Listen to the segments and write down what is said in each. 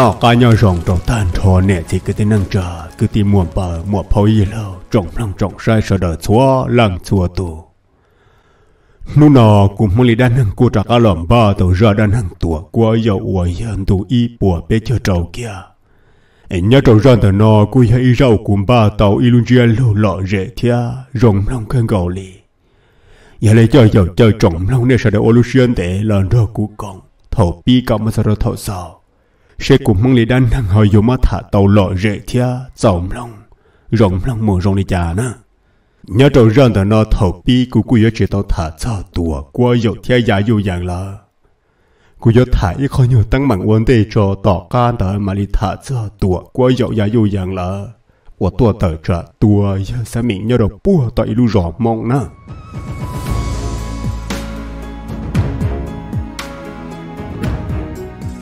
nó cá nhau rộng trong tan trò nè thì cứ tên năng chờ cứ tìm muộn bờ, muộn phơi y lâu trọng năng trọng sai sợ đợi chúa lăng chúa tù. Nu nọ cũng muốn đi đan năng của trạc lỏm ba tàu ra đan năng tua qua dầu ua yên tù y bùa bê chờ trầu kia anh nhớ trầu ra tờ nọ của hay rau cùng ba tàu y luôn chia lâu lọ rễ thia, rộng năng khen gầu lì. Giờ lấy cho dầu chơi trọng năng nè sợ được ô lưu xuyên để lần đó của con thầu bi cả mà sao thầu sao sẽ cùng mong lì đan thằng hồi dù mà thả tàu lọ rễ thia rộng lòng rộng lòng mùa rộng đi chà nữa nhớ trâu răng thằng nó thầu bi của cô yếu chỉ tao thả cho tùa qua dầu thia giả dù dạng là. Cô yếu thả ít khó nhiều tăng mạng uốn tê cho tỏ can thở mà đi thả cho tùa qua dầu giả dù dạng là. Của tùa tờ trả tùa, giờ sẽ mình nhớ đầu bùa tại lưu rõ mong nữa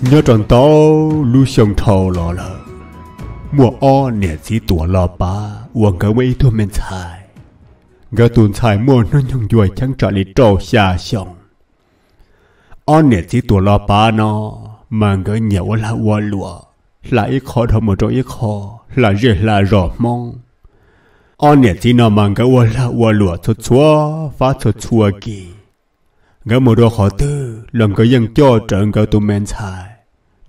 nhớ tròn tao lu sông thầu lọ lợ mùa o nè chỉ tuổi lọ ba uống cái mấy thua men xài gã tuần xài mua nó nhung duỗi chẳng trả lý trâu xa sông o nè chỉ tuổi lọ ba nó mà gã nhiều là uo lụa là ít khó thầm một chỗ ít khó là dễ là rõ mong. O nè chỉ nó mà gã uo là uo lụa cho chúa phá cho chúa kì, gã một đồ khó tư làm cái dân cho trận gã tụi men xài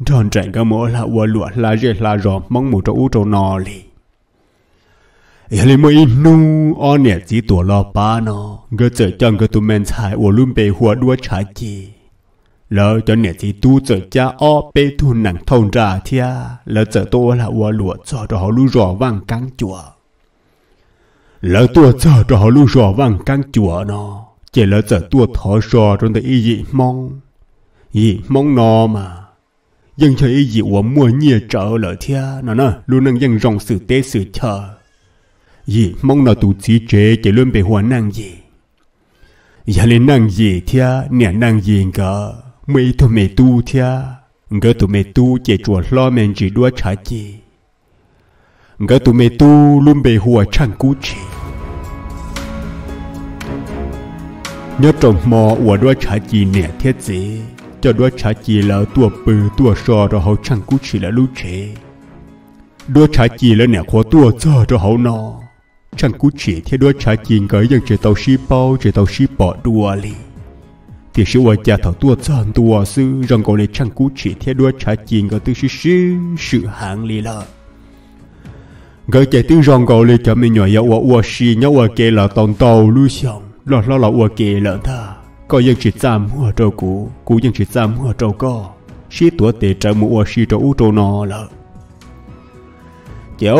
tròn trận cái mỡ là uo lụa, là dễ là rõ mong một chỗ u chỗ nọ li giờ lấy mấy nu, o ne ji tuổi lo pa no ge chờ chang ge tu men xài wo lun bề huo duo cha ji lỡ cho nè chỉ tu chờ cha o bê tu nặng thông ra thia. Lỡ chờ tôi là uo lụa cho đó họ lu rõ vang căng chùa. Lỡ tua cho đó họ lu rõ vang căng chùa nó chỉ là giờ tua thọ sò trong tay y dị mong. Y mong nó mà dân thấy gì của mua nhia trở lỡ thia, nó nè, luôn năng dân rong sự tế sự chờ gì mong nó tụ chỉ chế chỉ luôn bị hoa năng gì giờ dạ lên năng gì thia, nè năng gì ngờ. Mấy tụi mấy tu thia, ngờ tụi mấy tu chỉ chùa lo mình chỉ đua trả gì ngờ tụi mấy tu luôn bị hòa chẳng cú chỉ nhớ trồng mò của đua trả gì nè thiết gì cho đua trả chỉ là tua bự tua sò rồi hậu chẳng cú chỉ là lũ chế đua trả chỉ là nè khó tua cho rồi hậu nọ chẳng cú chỉ theo đua trả chỉ cái dân chỉ tàu xí bao chỉ tàu xí bỏ đua li thì sự vợ cha thảo tua chọn tua sư rằng gọi là chẳng cú chỉ theo đua trả chỉ cái tư sư sư sự hạng li là cái chạy tiếng rong gọi là cho mình nhỏ yếu ua ua xì nhau ua kề là tòng tàu lưu xong lo lo là ua kề là ta có dân chỉ giảm mua trâu cũ cũ dân chỉ giảm mua trâu co xí tuổi tệ trở mua xí trâu u trâu nọ lợ. Chéo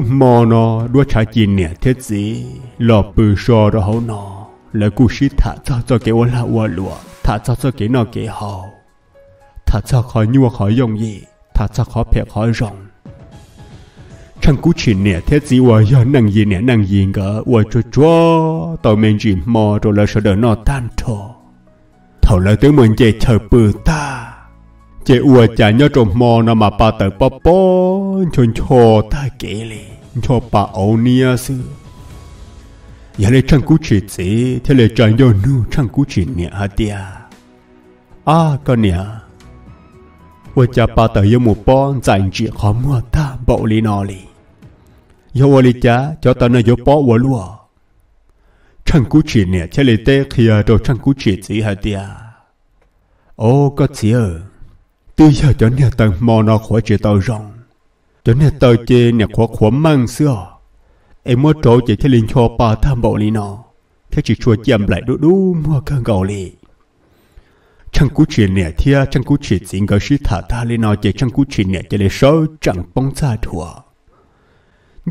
mò nó đua trả chi nè thế gì lọ bự so đó hậu nọ là cú xí thả cho cho cái ua là ua lụa, thả cho cho cái nọ cái hậu thả cho khỏi nhua khỏi dùng gì, thả cho khỏi phẹt khỏi rồng chẳng cú chỉ nè thế gì wa yo năng gì nè năng gì ngờ wa cho cho tao mình chỉ mò rồi là sợ đỡ nó tan thọ thầu là tiếng mình chạy chờ bự ta chạy ua chả nhớ trong mò nó mà ba tờ bó bó chôn cho ta kể lì cho bà ấu nia sư giờ này chẳng cú chỉ gì thế là chẳng yo nu chẳng cú chỉ nè hả tia à con nè 我家把的有木帮暂时好莫大保里那里， yo li cha cho ta na yo po wo lu chẳng cú chỉ nè, chả lê tê khi à đồ chẳng cú chỉ chỉ hả tia ô có chỉ ở từ giờ cho nè ta mò na khỏi chỉ tàu rong cho nè tàu che nè khó khó mang xưa. Em mua trổ chỉ chả linh cho ba tham bộ li nó thế chỉ chua chạm lại đu đu mua cơn gầu li chẳng cú chỉ nè thia chẳng cú chỉ chỉ ngờ sĩ thả ta li nó chỉ chẳng cú chỉ nè chả lê sâu chẳng bóng xa thua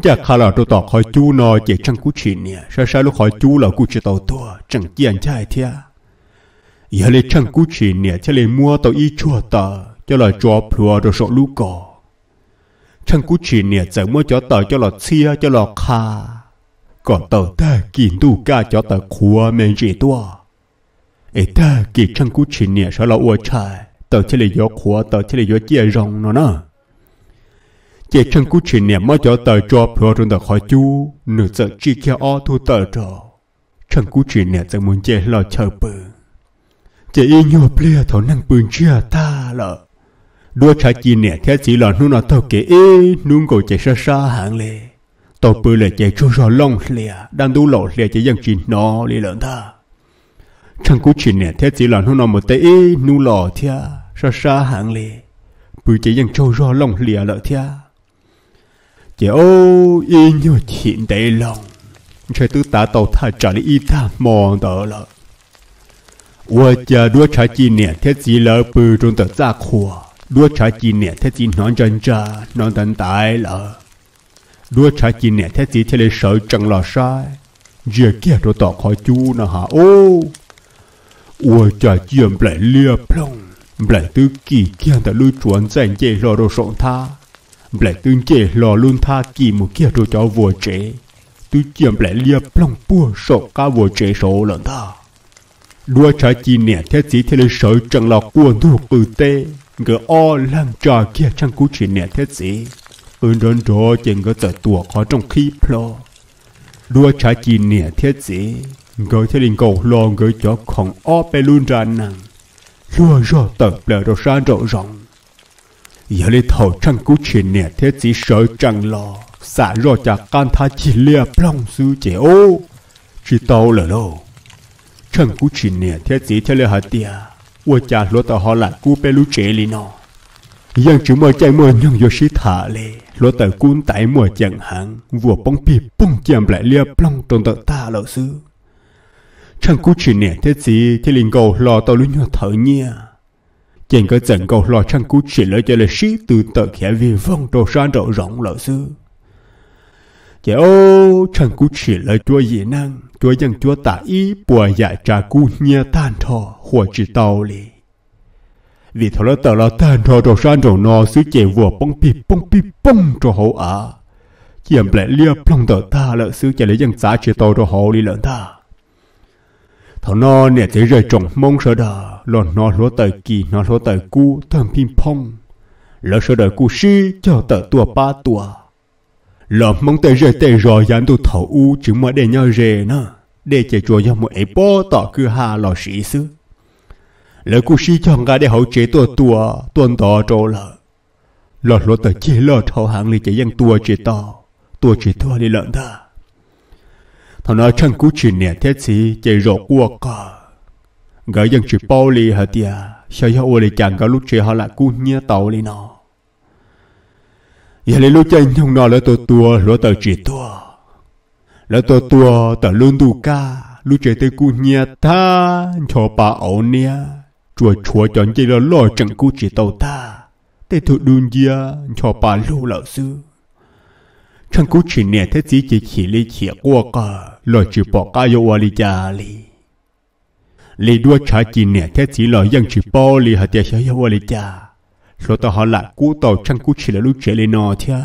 giờ khá là tôi tỏ khỏi chú nó chỉ chẳng cú chuyện nè. Sao sao lúc khỏi chú là cú chuyện tàu tua chẳng tiền chạy thia. Dạ, giờ lấy chẳng cú chuyện nè chỉ lấy mua tàu y chua tờ, cho là cho plua rồi sọ lú cỏ chẳng cú chuyện nè giờ mua cho tờ cho là chia, cho là kha. Còn tàu ta kín tu ca cho tờ khua men gì tua. Ê ta kỳ trăng cú chỉ nè sao là ua trái tờ chỉ là gió khóa tờ chỉ là gió chia rong nó nè chỉ chân cú chỉ nè mới cho tờ cho pro trong tờ khỏi chú nửa giờ chỉ kia o thu tờ trò. Chân cú chỉ nè giờ muốn chơi lo chờ bự. Chỉ y nhau bia thổ năng bừng chia ta lợ. Đua trái chỉ nè thế chỉ là nó nó tờ kể ê nung cổ chạy xa xa hàng lề, tờ bự lệ chạy chú rò lông lìa đang đủ lộ lìa chạy dân chỉ nó lì lợn ta chẳng cú chỉ nè thế chỉ là nó nó một tay ê nu lò thia xa xa hàng lề, bự chạy dân châu rò lông lìa lợ thia. chạy ô y nhớ chuyện đầy lòng chạy tư tá tàu thà trả lý y ta mòn tờ lợi 我家多查几年，天气了不中的咋苦。đua trả chi nè thế chỉ non chân cha non tận tại là đua trả chi nè thế chỉ thế là sợ chẳng là sai giờ kia đồ tỏ khỏi chú nè hả ô ủa trả chuyện lại lia plong lại tư kỳ kia đã lưu chuẩn dành chê lo đồ sống tha Lại tương chế lò luôn tha kỳ một kia đồ cho vừa chế tư chiếm lại lia plong bùa sổ cả vừa chế sổ lần ta đua trả chi nè thế chỉ thế là sợ chẳng là của thuộc cử tê. Ngờ o làm trò kia chẳng cú chỉ nè thế gì ơn đơn đó chẳng ngờ tờ tùa khó trong khí plo đua trả chi nè thế gì ngờ thế linh cầu lo ngờ cho không o bê luôn ra năng lúa rõ tờ bè đồ ra rõ rộng giờ lấy thầu trăng cú chuyện nè thế chỉ sợ chẳng lo xả rồi chả can tha chỉ lia plong sư chế ô chỉ tàu là lô trăng cú chuyện nè thế chỉ theo lời hạt tia ua cha lúa tàu họ là cú bé lú chế li nọ dân chú mơ chạy mơ nhưng do sĩ thả lê lúa tàu cún tại mùa chẳng hẳn vua bóng bì bông chạm lại lia plong tồn tận ta lỡ sư trăng cú chuyện nè thế chỉ thế linh cầu lo tàu lú nhỏ thở nha Chàng có dần cầu lo trăng cú chỉ lỡ cho là sĩ từ tờ khẽ vì vong đồ ra đồ rộng lỡ xưa. Chàng ô trăng cú chỉ lỡ chúa dị năng, chúa dân chúa tả ý bùa dạ trà cú nhẹ tan thọ hồ chỉ tàu lì. Vì thọ lỡ tờ lỡ tan thọ đồ ra đồ nọ xứ chàng vừa bông bì bông bì bông trò hậu ả À. Chàng lại lia plong tờ ta lỡ xứ chàng lấy dân xã chỉ tàu đồ hậu lì lỡ ta thọ nó nè chỉ rơi trồng mông sợ đờ lon nó lúa tờ kỳ nó lúa tờ cu thằng pin pong lỡ sợ đờ cu si cho tờ tua ba tua lỡ mong tê rê tê rồi dán tu thầu u chứ mà để nhau rề nè để chạy chùa cho một ấy bó, tỏ cứ hà lò sĩ sư lỡ cu si cho ngã để hậu chế tua tua tuần tỏ trô lỡ lọ lọ tờ chế lọ thầu hàng lì chạy dân tua chế tỏ tua chế tua đi lợn ta thằng nó chẳng cú chỉ nè, thế gì chạy rộ qua cả gỡ dân chỉ bao li hả tia sao yêu ô li chẳng có lúc chơi họ lại cú nhia tàu li nó giờ lấy lúc chơi nhung nó là tôi tua lúa tờ chỉ tua. Là tôi tua, tờ luôn đủ ca lúc chơi tới cú nhia ta cho bà ẩu nia chùa chùa chọn chơi là lo chẳng cú chỉ tàu ta. Để thụ đun dia cho bà lưu lão sư chẳng cú chỉ nè thế gì chỉ chỉ li chỉ qua cả lo chỉ bỏ cả yêu wa lý cha li li đua trả chỉ nè thế gì lo yang chỉ bỏ li hạt tiền yêu wa lý cha số tao họ lại cú tàu chẳng cú chỉ là lúc chế lên nọ thia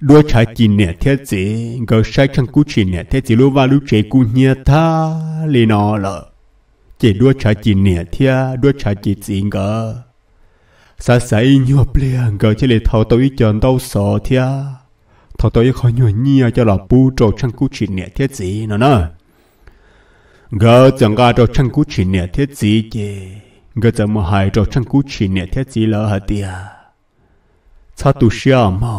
đua trái chỉ nè thế gì gỡ sai chẳng cú chỉ nè thế gì lúc vào lúc chế cú nhia tha lên nọ lợ chỉ đua trái chỉ nè thia đua trái chỉ gì gỡ sa sai nhiều ple gỡ chế lấy thầu tôi chọn đâu sợ thia thọ tới khó nhỏ nhia cho là bu trò chăn cú chỉ nhẹ thiết gì nó nè. Gỡ chẳng ga trò chăn cú chỉ nhẹ thiết gì chứ gỡ chẳng mà hai trò chăn cú chỉ nhẹ thiết gì là hả tia cha tu xia mà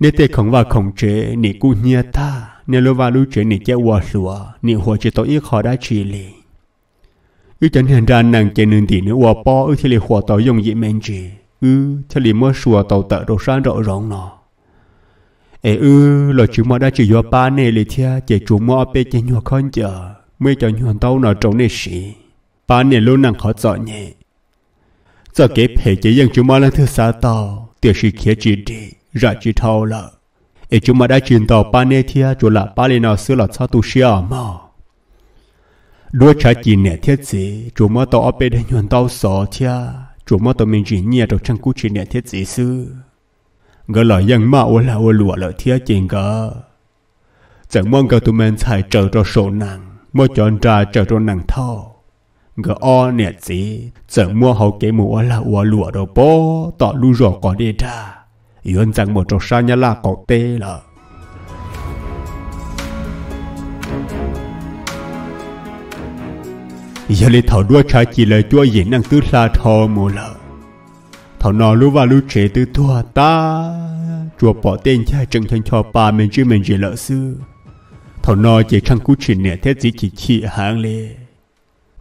nè tê không và không chế nè cú nhia ta nè lô và lưu chế nè chế hòa lúa nè hòa chế tối ít khó đã chỉ lì. Ư chẳng hiện ra nàng chế nương thì nữa hòa po, ư thì lì hòa tối dùng dị men chỉ ư cho lì mua sùa tàu tợ đồ san rộ rộng nọ. Ê, ư lo chú mua đã chỉ do ba nè lì thia, chỉ chú mua bê chỉ nhua con chờ mới cho nhua tàu nọ trong nè sĩ. ba nè luôn nặng khó dọn nhẹ. Giờ kế hệ chỉ dân chú mua lên thứ xa tàu, tiểu sĩ kia chỉ đi ra chỉ thâu lợ. Ê, chú mua đã chuyển tàu ba nè thia chỗ là ba nè nào xưa là sao tu xia mà đua trả chỉ nè thiết gì chú mua tàu ở bên đây nhuận tàu sọ thia chủ mà tụi mình chỉ nhẹ trong trang cú chỉ nè thiết sĩ sư, ngờ lời dân mà ô là ô lụa lợi thiết chừng gờ chẳng mong gờ tụi mình xài trở cho sổ nặng mà chọn ra trở cho nặng thao, ngờ o nè gì chẳng mua hậu kế mùa là ô lụa đồ bố tỏ lu rò có đi ra yên rằng một trò sa nhà là có tê lợi giờ lấy thảo đua trái chỉ lời chúa gì năng tư xa thò mù lợ. Thảo nọ lúc và lúc trẻ tư thua ta. Chùa bỏ tên cha trần chân cho ba mình chứ mình chỉ lỡ sư. Thảo nọ chỉ chẳng cú chuyện nè thế gì chỉ chỉ hàng lệ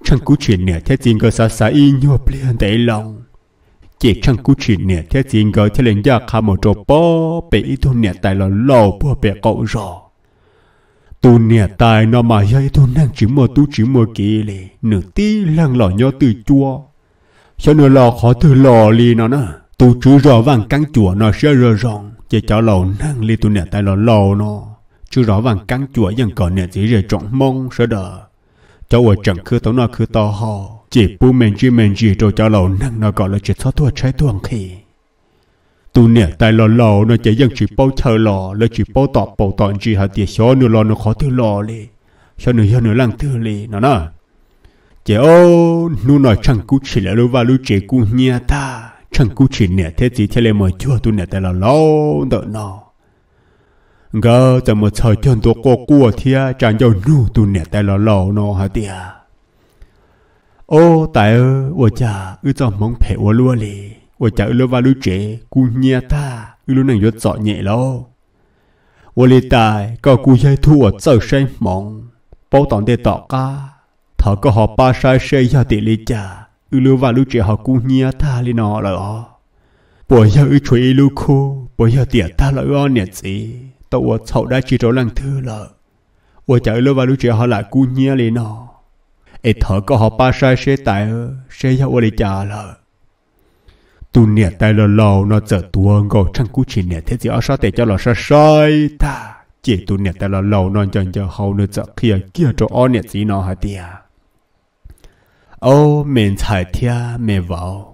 chẳng cú chuyện nè thế gì có xa xa y nhua liền đầy lòng. Chỉ chẳng cú chuyện nè thế gì có thế lên gia khá một chỗ bó bị ít thôi nè tại là lâu bỏ bè cậu rồi tu nè tài nó mà dây tu năng chỉ mơ tu chỉ mơ kỳ lì nửa tí lăng lò nhớ từ chua. Cho nửa lò khó từ lò lì nó nè. Tu chú rõ vàng cắn chùa nó sẽ rơ rong chỉ cho lò năng lì tu nè tài lò lò nó. Chú rõ vàng cắn chùa dân còn nè chỉ rề trọng mong sẽ đỡ. Cho ở chẳng cứ tao nó cứ to ho. Chỉ bu mình chỉ mình chỉ cho cho lò năng nó gọi là chỉ thoát thua trái tuồng khi tu nè tại lò lò nó chỉ dân chỉ bao chờ lò là chỉ bao tọt bao tọt chỉ hạt tiền xó nữa lò nó khó thứ lò lì. Cho nữa xó nữa lăng thứ lì, nó nè chỉ ô, nu nói chẳng cú chỉ là lu và lu chỉ cú nhia ta. Chẳng cú chỉ nè thế gì thế lại mọi chưa tu nè tại lò lò đỡ nó gỡ tại một thời chân tôi có cua thia chẳng cho nu tu nè tại lò lò nó hả tiền ô tại ơ ô cha, ư cho mong phải ô lúa lì. 我家二六八六节姑娘他二六能有早年咯。我哩大个姑爷兔我走身忙，包当的大家，他个好巴沙谁要的哩家，二六八六节好姑娘他哩喏了。不要一锤一路哭，不要点他了二年子，到我草ได้只着两thứ了。我家二六八六节好来姑娘哩喏，哎，他个好巴沙谁带儿，谁要我哩家了。 tu nè tay lò lò nó giờ tua ngô chẳng cú chỉ nè thế gì ở sao để cho lò sao sai ta chỉ tu nè tay lò lò nó chẳng cho hậu nó giờ kia kia cho ở nè gì nó hả tia ô mình chạy thia mình vào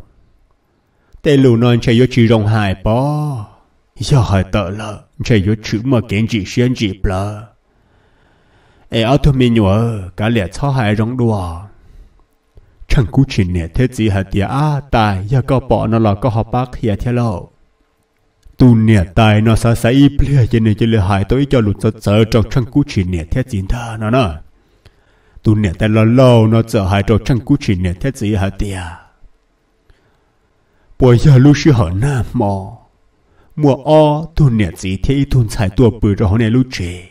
để lù nó chạy vô chỉ rong hài bó. Giờ hài tợ lợ chạy vô chữ mà kiến chỉ xuyên chỉ bờ. Ai ở thôi mình nhớ cả lẽ cho hài rong đùa chẳng cú chỉ nè thế gì hả tia à tài ya có bỏ nó là có học bác hiện thế lâu tu nè tài nó sa sẽ ít bia cho nên cho lừa hại tôi cho lụt sợ sợ trong chẳng cú chỉ nè thế gì thà nó nè. Tu nè tài lo lâu nó sợ hại trong chẳng cú chỉ nè thế gì hả tia bây giờ lúc sư hỏi nam mò. Mùa o tu nè gì thế ít thun xài tua bự rồi nè lúc chế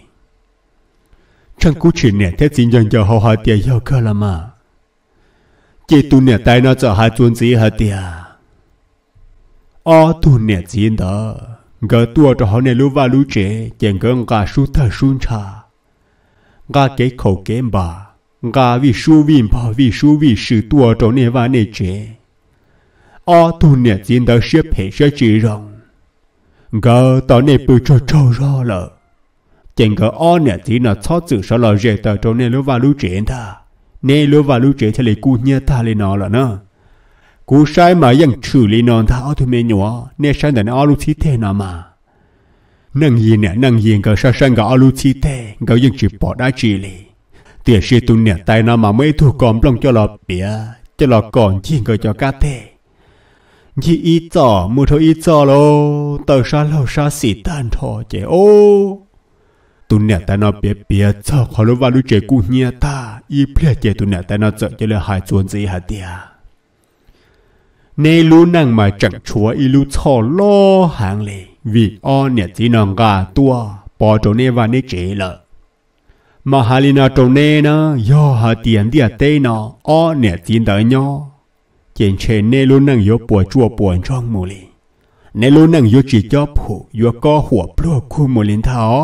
chẳng cú chỉ nè thế gì dần giờ họ hại tia yêu cơ là mà chỉ tu nè tay nó cho hai tuần gì hả tia ô tu nè gì đó gỡ tua cho họ nè lưu va lưu chế chẳng gỡ ngà su thơ sun cha ngà cái khẩu cái bà ngà vì su vì bà vì su vì sự tua cho nè va nè chế ô tu nè gì đó sẽ phải sẽ chỉ rong gỡ tao nè bự cho trâu ra lợ chẳng gỡ ô nè gì nó cho chữ sao là dễ tao cho nè lưu va lưu chế ta nè lô và lô chế thế lấy cú nhia ta lên nó là nó cú sai mà ยัง trừ lên nó ta ở thôi mẹ nhỏ nè sai đàn ở lô chi thế nào mà nâng yên nè nâng yên cái sao sang cái ở lô chi thế cái ยัง chỉ bỏ đã chỉ lì tiền sĩ tu nè tay nó mà mấy thu còn plong cho lọ bia cho lọ còn chi cái cho cá thế chỉ ít cho mua thôi ít cho lô tờ sa lâu sa xì tan thôi chế ô ตุเนี่ยแต่นอเปียเปียเจ้าขอรู้ว่าลูกเจกูเนียตาอีเปลี่ยเจตุเนี่ยแต่นอเจเจะเลยหายจวนสีหาเดียในรู้นั่งมาจังชัวอีรู้ชอโลหางเลยวิอ้อเนี่ยจีนองกาตัวปอโจเนวานี่เจเลยมหาลินาโจเนนะย่อหาเตียนเดียเตนออ้อเนี่ยจีนเดยย่อเจนเชนในรู้นั่งยปวดจัวปวดช่องมูลีในรู้นั่งยจีจ้อผูยก็หัวพลวกคู่มูลินทาอ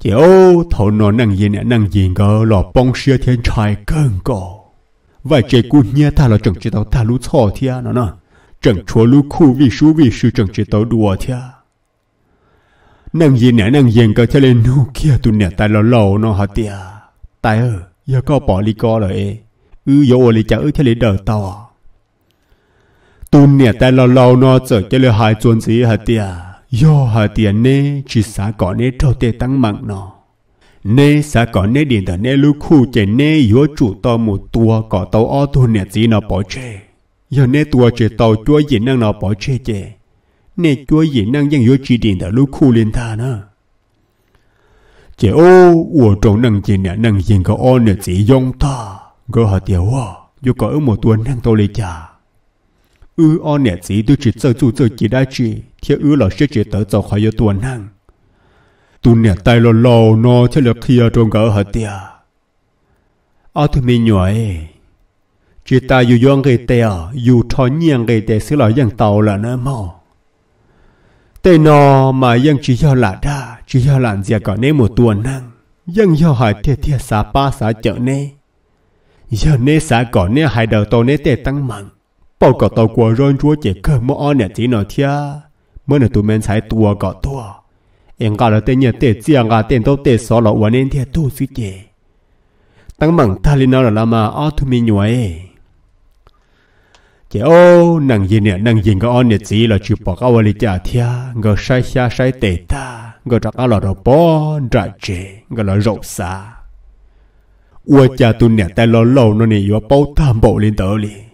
chỉ ô thầu nó năng gì nè, năng gì ngờ lọ bông xia thiên trai cơn cổ vậy chế cú nhia ta là chẳng chỉ tao ta lú thọ thia nó nè chẳng chúa lú khu vì số vì sư chẳng chỉ tao đùa thia. Năng gì nè, năng gì ngờ theo lên nu kia tu nè ta lọ lọ nó hả tia tại ơ, giờ có bỏ đi co rồi ư yo li chả ư theo lên đời tao tu nè ta lọ lọ nó giờ cho lên hai chuồn gì hả tia do hà tiền nê chỉ xã có nê trâu tê tăng mạng nọ. Nê xã có nê điện thờ nê lưu khu chè nê yếu chủ to một tua có tàu ô tô nè gì nó bỏ chê. Giờ nê tua chè tàu chúa gì năng nó bỏ chê chè. Nê chúa gì năng dân yếu chỉ điện thờ lưu khu liên thà nè chè ô ủa trông năng gì nè năng gì có ô nè gì dùng ta gỡ hà tiền hoa, dù có ở một tua năng tàu lê chà ư o nè chỉ tôi chỉ sợ chủ sợ chỉ đã chỉ thế ư là sẽ chỉ tớ cho khỏi tuần năng tu nè tay lo lo nó thế là khi ở trong gỡ hả tia à tôi mình nhảy chỉ ta dù yon gây tè, dù thò nhiên gây tè sẽ là dân tàu là nó mò. Tê nò mà dân chỉ do là đa, chỉ do làm gì cả nên một tuần năng dân do hỏi thiệt thiệt xá ba xá chợ nè giờ nè xá cỏ nè hai đầu tàu nè tê tăng mạnh bao cả tàu qua rôn chúa chỉ cơ mỗi on nè chỉ nói thia mới nè tụi mình sai tua cả tua em gọi là tên nhà tên chiang gọi tên tàu tê số nên thia tu suy chế tăng mạnh ta lên nói là làm mà ở thu mình nhoi chỉ ô nàng gì nè nàng gì cái on nè chỉ là chụp bỏ cái vật chả thia ngờ sai xa sai tệ ta ngờ chắc cái là đồ bó trả chế ngờ là rộng xa ua cha tu nè tay lo lâu nó nè yếu bao tham bộ lên tới liền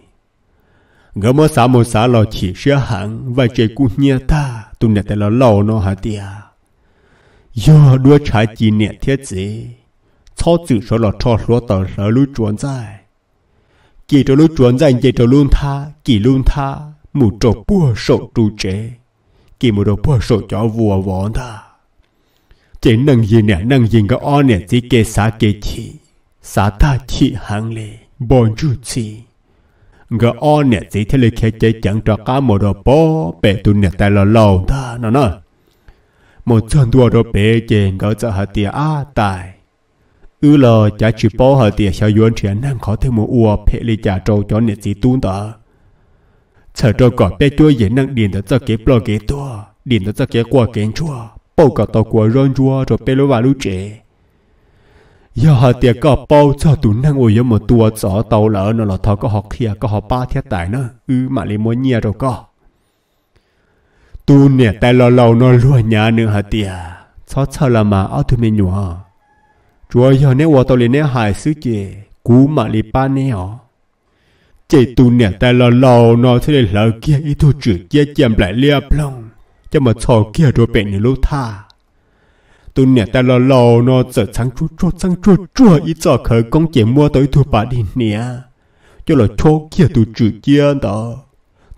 ngỡ mơ xã mô xã lò chỉ sẽ hẳn và chạy cu nhia ta tu nè tè lò lò nó hả tia do đua trái chỉ nè thiết gì cho chữ số lò cho số tờ sở lưu chuồn dài. Kỳ trò lưu chuồn dài dạy trò luôn tha kỳ luôn tha, mù trò bùa sổ trụ chế kỳ mù trò bùa sổ cho vua võ ta chỉ nâng gì nè, nâng gì cái o nè, chỉ kê xã kê chỉ. Xã ta chỉ hẳn lệ bọn chú chỉ cái o nè gì thế lệ khai chế chẳng cho cá một đồ bó bè tu nè tài lò lò ta nó nó một chân tua đồ bè chế cái cho hạt tiền á tài. Ư lò chả chỉ bó hở tiệt sao yuan chuyện năng khó thêm một ua, phê li chả trâu cho nè gì tuôn đó chờ trâu gọi bé chua dễ năng điền tới cho kế blo kế tua, điền tới cho kế qua kế chua. Bao cả tàu qua rôn chua rồi bé lô vào lũ trẻ ยาหาเตียก็เป้าเจ้าตุนนั่งโอยมาตัวจอเตาเหล่านั่นละทอก็หอกเทียก็หอป้าเทียตายนะอือมาเลยมัวเนียเราก็ตูนเนี่ยแต่เราเรานอนรั่วยาเนื้อหาเตียชอเชละมาเอาถึงเมนูอะจัวยาเนี่ยวตอเลยเนี่ยหายซื้อเจกูมาเลยป้าเนี่ยอ๋อเจตูนเนี่ยแต่เราเรานอนที่เลยเหล่าเกี้ยอีทูจืดเกี้ยเจียมแปลเลียบลงจะมาชอเกี้ยตัวเป็นในลูกท่า tu nè ta lo lo nó sợ sáng chua chua, sáng chua chua ít sợ khởi công chuyện mua tới thu bà đi nè. Cho là cho kia tu chữ kia đó.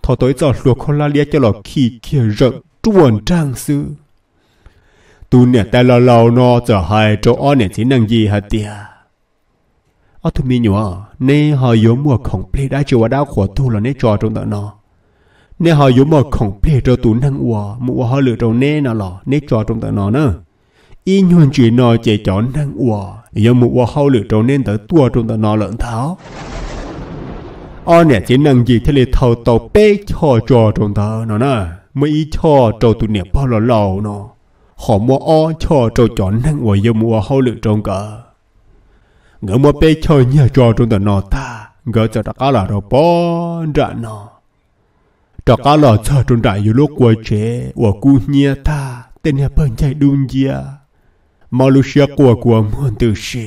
Thọ tới giờ luộc khó la lia cho là khi kia rợn truồn trang sư. Tu nè ta lo lo nó sợ hai chỗ ở nè chỉ năng gì hả tia ở thu mi nhỏ nè họ yếu mua complete đã chịu đau khổ tu là nè trò trong đó nó. Nè họ giống mua complete cho tu năng ua, mua họ lựa trong nè nó lò nè trò trong đó nó nữa y nhuận chỉ nó chỉ chọn năng ua. Giống mua họ lựa trong nè tới tua trong đó nó lợn tháo. Ở nè, chỉ năng gì thế là thầu tàu bé cho trò trong đó nó nè. Mới cho trò tu nè bao lo lâu nó họ mua o cho trâu chọn năng ngồi yêu mua hậu lượng trong cờ ngỡ mua bê cho nhà cho trong tờ nọ ta. Ngỡ cho đã cá là đồ bó ra nọ cho cá là cho trong đại yêu lúc qua chế của cu nhia ta. Tên nhà bận chạy đun gia Malaysia của của muôn từ sĩ.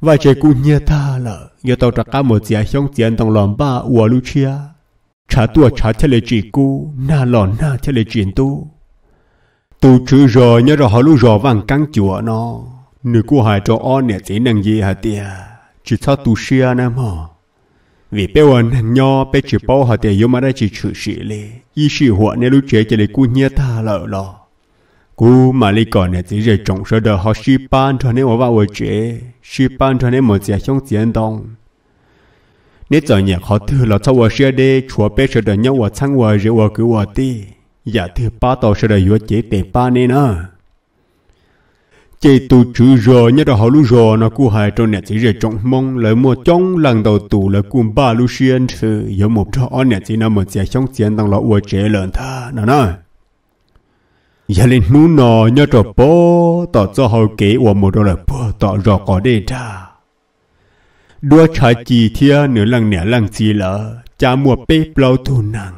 Và chế cu nhia ta là yêu tàu trả cá một giá xong tiền đồng lòng ba của Lucia trả tua theo lệ chỉ cu na lòn na theo lệ chuyển tu. tu. Chữ rồi nhớ rồi họ lu rồi vàng căng chùa nó. Nếu cô hai cho on nè chỉ năng gì hả tia chỉ sao tu xia nè mà vì bé ôn hàng nho bé chỉ bao hả tia yêu mà đây chỉ chữ sĩ lệ y sĩ huệ nè lu chế chỉ lệ cô nhớ ta lợ lọ cú mà lý còn này chỉ là trồng sơ đồ họ sĩ ban cho nên vào ở chế. Sĩ ban cho nên một giờ trong tiền đồng. nếu giờ nhà họ thư là cho ở xe đi chúa bé sơ đồ nhau ở sang ở rồi ở cứ ở đi dạ thứ ba tàu sơ đồ yếu chế tệ ba nên à chế tu chữ rồi nhớ đó họ lu rồi nó cú hai trong nhà chỉ rồi trồng mong lại một trong lần đầu tu là cùng ba lu xuyên sự có một trò anh nhà chỉ nằm một giờ trong tiền đồng là uo chế lớn tha nó nè giờ lên nu nọ nhớ trò bố, tỏ cho họ kế của một đôi là bố, tỏ rõ có đề ra. Đua trả chỉ thia, nửa lần nẻ lần gì là cha mua bê bao tu nặng.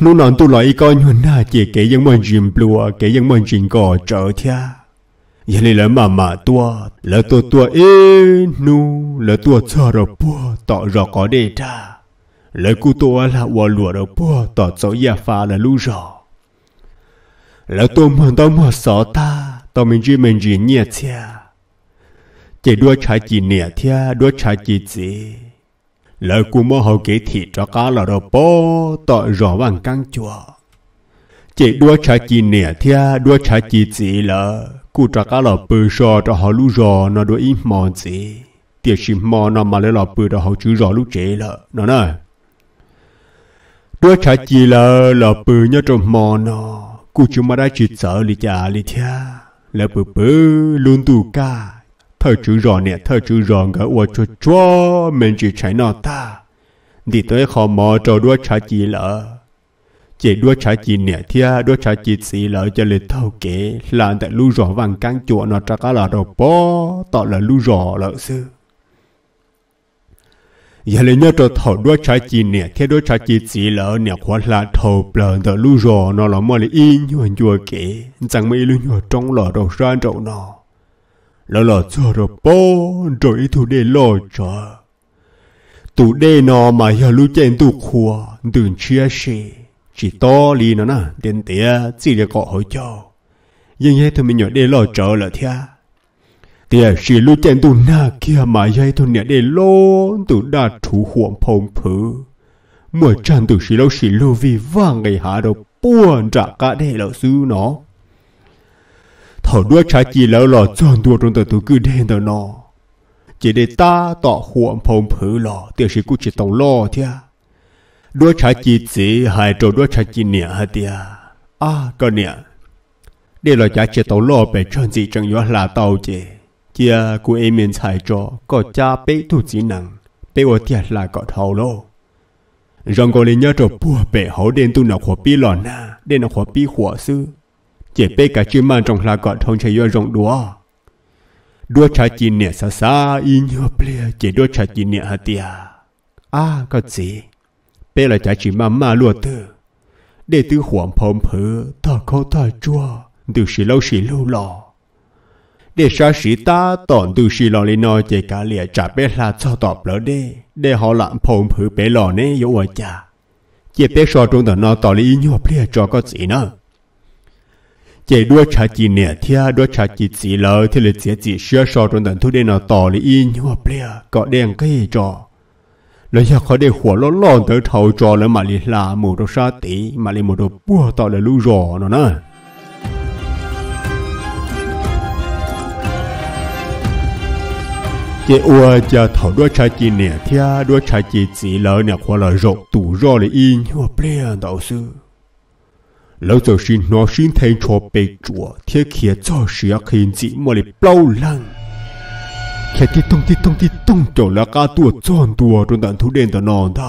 Nu nói tu lại coi như na, chỉ kế những món chuyện bùa kế những món chuyện cỏ trở thia. Giờ lên là mà mà tua là tua tua ê nu là tua cho rồi bố, tỏ rõ có đề ra. Là cụ tua là hòa lụa rồi bố, tỏ cho gia pha là lu rõ là tôi muốn tao mà sợ ta tao mình chỉ mình chỉ nhẹ thia chỉ đua trái chỉ nhẹ thia đua trái chỉ gì lỡ cú mò hậu kế thị cho cá là đồ bố tọ rõ bằng căng chùa chỉ đua trái chỉ nhẹ thia đua trái chỉ gì là cú cho cá là bự sò cho họ lú rõ nó đua ít mòn gì tiệt xí mò nó mà lấy là bự cho họ chữ rõ lú chế là, nó nè đua trái chỉ là là bự nhớ trong mò nó cú chú mà đã chỉ sợ lì chả lì thia là bự bự, luôn tù ca. Thơ chữ rõ nè thơ chữ rõ ngỡ ua cho cho mình chỉ chạy nọ ta. Đi tới khó mò cho đua trái chỉ lỡ. Chỉ đua trái chỉ nè, thia, đua trái chỉ xì lỡ cho lì thâu kế làm tại lưu rõ vàng căng chùa nó trả cá là đồ bó tọ là lưu rõ lỡ sư giờ lấy nhớ cho thầu đua trái chi nè, thế đua trái chi chỉ lỡ nè, quá là thầu bờ tọ lưu rò, nó là mà lấy in nhuận chùa kể. Chẳng mấy lưu nhuận trong lò đầu ra trậu nó lỡ lỡ cho rồi bố, rồi thu đề lò cho tụ đề nó mà giờ lưu chen tụ khua đừng chia sẻ. Chỉ to li nó nè đến tía chỉ để có hỏi cho. Nhưng hết thôi mình nhỏ đề lò trợ là thia. แต่สิลูเจนตุน่าเกียมาใหญ่ตุเนี่ยเด้ลอนตัวดาถูห่วงพงเผอเมื่อจันตุสิเราสิลูวิว่างไงหาเราป้วนจากกะเด้เราซื้อเนาะถอดด้วยชาจีแล้วหล่อจนตัวตรงตัวตัวคือเด่นตัวเนาะจะได้ตาต่อห่วงพงเผอหล่อเตี่ยสิกูจะต้องล่อเถอะด้วยชาจีเสียหายจด้วยชาจีเนี่ยเถียอ้าก็เนี่ยเดี๋ยวเราจะเจต้องล่อไปจนสีจังยวลาเต้าเจ chia của em mình xài cho có cha bé tu chỉ năng bé ở tiệt là có thầu lô rằng có lên nhớ cho bùa bé hậu đến tu nào khó bi lò na đến nào khó bi 火 sư chỉ bé cả chữ mà trong là có thông chơi vô rộng đua đua trái chỉ nè xa xa in nhớ ple, chỉ đua trái chỉ nè hả tia à có gì? Bé là trái chỉ mà mà lùa tư. Để tư hoàng phong phứ thọ khâu thọ chua từ xì lâu xì lâu lò để sa sĩ ta tòn từ sĩ lò lên nói chỉ cả lìa trả bé là cho tọp lỡ đê để họ làm phong phứ bé lò nè yếu ở cha chỉ bé so trong đó nó tỏ lý nhộp lìa cho có gì nữa chỉ đua trả chỉ nè thia đua trả chỉ chỉ lỡ thì là chỉ chỉ sửa so trong đó thu đê nó tỏ lý nhộp lìa có đèn cái cho แล้วอยากเขาได้หัวล้อล้อนเตอเท่าจอแล้วมาลีลาหมูตัวชาติมาลีหมูตัวปัวต่อเลยลูกรอเนาะนะ 这我家头多吃几年天，多吃几几老年花了肉，肚肉了一我不练到是。老早是拿身体错被捉，天气早时要看见莫里暴冷。天地动地动地动着了，家多转多中等土电的难的。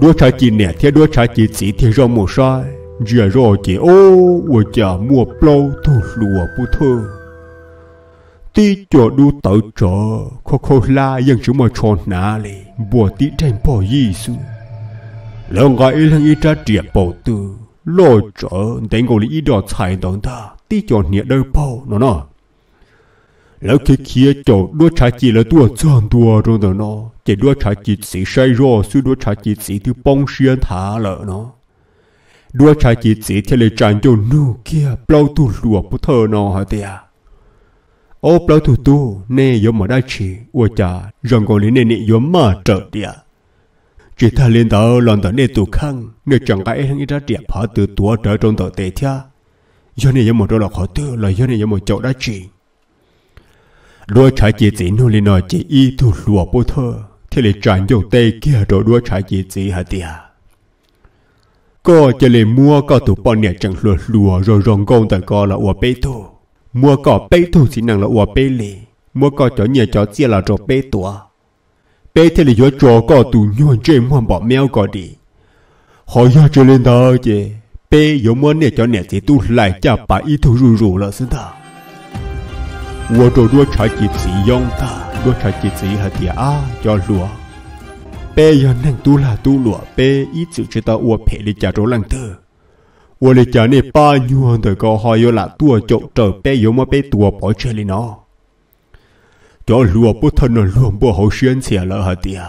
多吃几年天，多吃几几天肉没晒，热热的哦，我家莫包都落不透。ti cho du tự trợ khó khó la dân chúng mà chọn nà lì, bùa tí trên bỏ gì su lần gọi lần ít ra triệt bỏ từ lo trợ đánh gọi lý đó chạy đón ta ti cho nhẹ đời bỏ nó nó lỡ khi kia cho đua trả chỉ là đua chọn đua rồi đó nó chỉ đua trả chỉ sĩ say rồi su đua trả chỉ sĩ thứ bông xuyên thả lỡ nó. Đua trả chỉ sĩ thì lại tràn cho nụ kia, bao tu lùa bút thơ nó hả tiệt ô plau thủ tu, nê yếm mà đã chỉ u cha rằng còn lý nê nị yếm mà trợ địa chỉ ta liên tàu lần tàu nê tu khăng, nê chẳng cái thằng ít ra địa phá từ tua trở trong tàu tệ thia. Do nê yếm mà đó là khó tư, là do nê yếm mà chỗ đã chỉ đua trái chỉ chỉ nô liên nói chỉ y thủ lùa bố thơ thế lì tràn dầu tay kia rồi đua trái chỉ chỉ hạt địa có chỉ lì mua có tụ bọn nè chẳng lùa lùa, rồi rong công tại có là ô bê thô mua cỏ bê thủ xin nàng là ủa bê lì. Mua cỏ chó nhà chó chia là rổ bê tủa. Bê thế là do chó cỏ tù nhuận trên hoàn bỏ mèo cỏ đi. Họ do cho lên đó chứ? Bê yếu mua nè chó nè chỉ tu lại chả bà ý thủ rủ rủ là xin thà ủa rồi đua trái chịp sĩ yong ta, đua trái chịp sĩ hả tìa à cho lùa. Bê yếu năng tu là tu lùa, bê ý chữ cho ta ủa bê lì chả rổ lăng thơ uo li trả này ba nhiêu đời có hỏi là tua chỗ trở bé yếu mà bé tua bỏ chơi li nó. Cho lụa bút thân nó luôn bố hậu xuyên xìa lỡ hả tia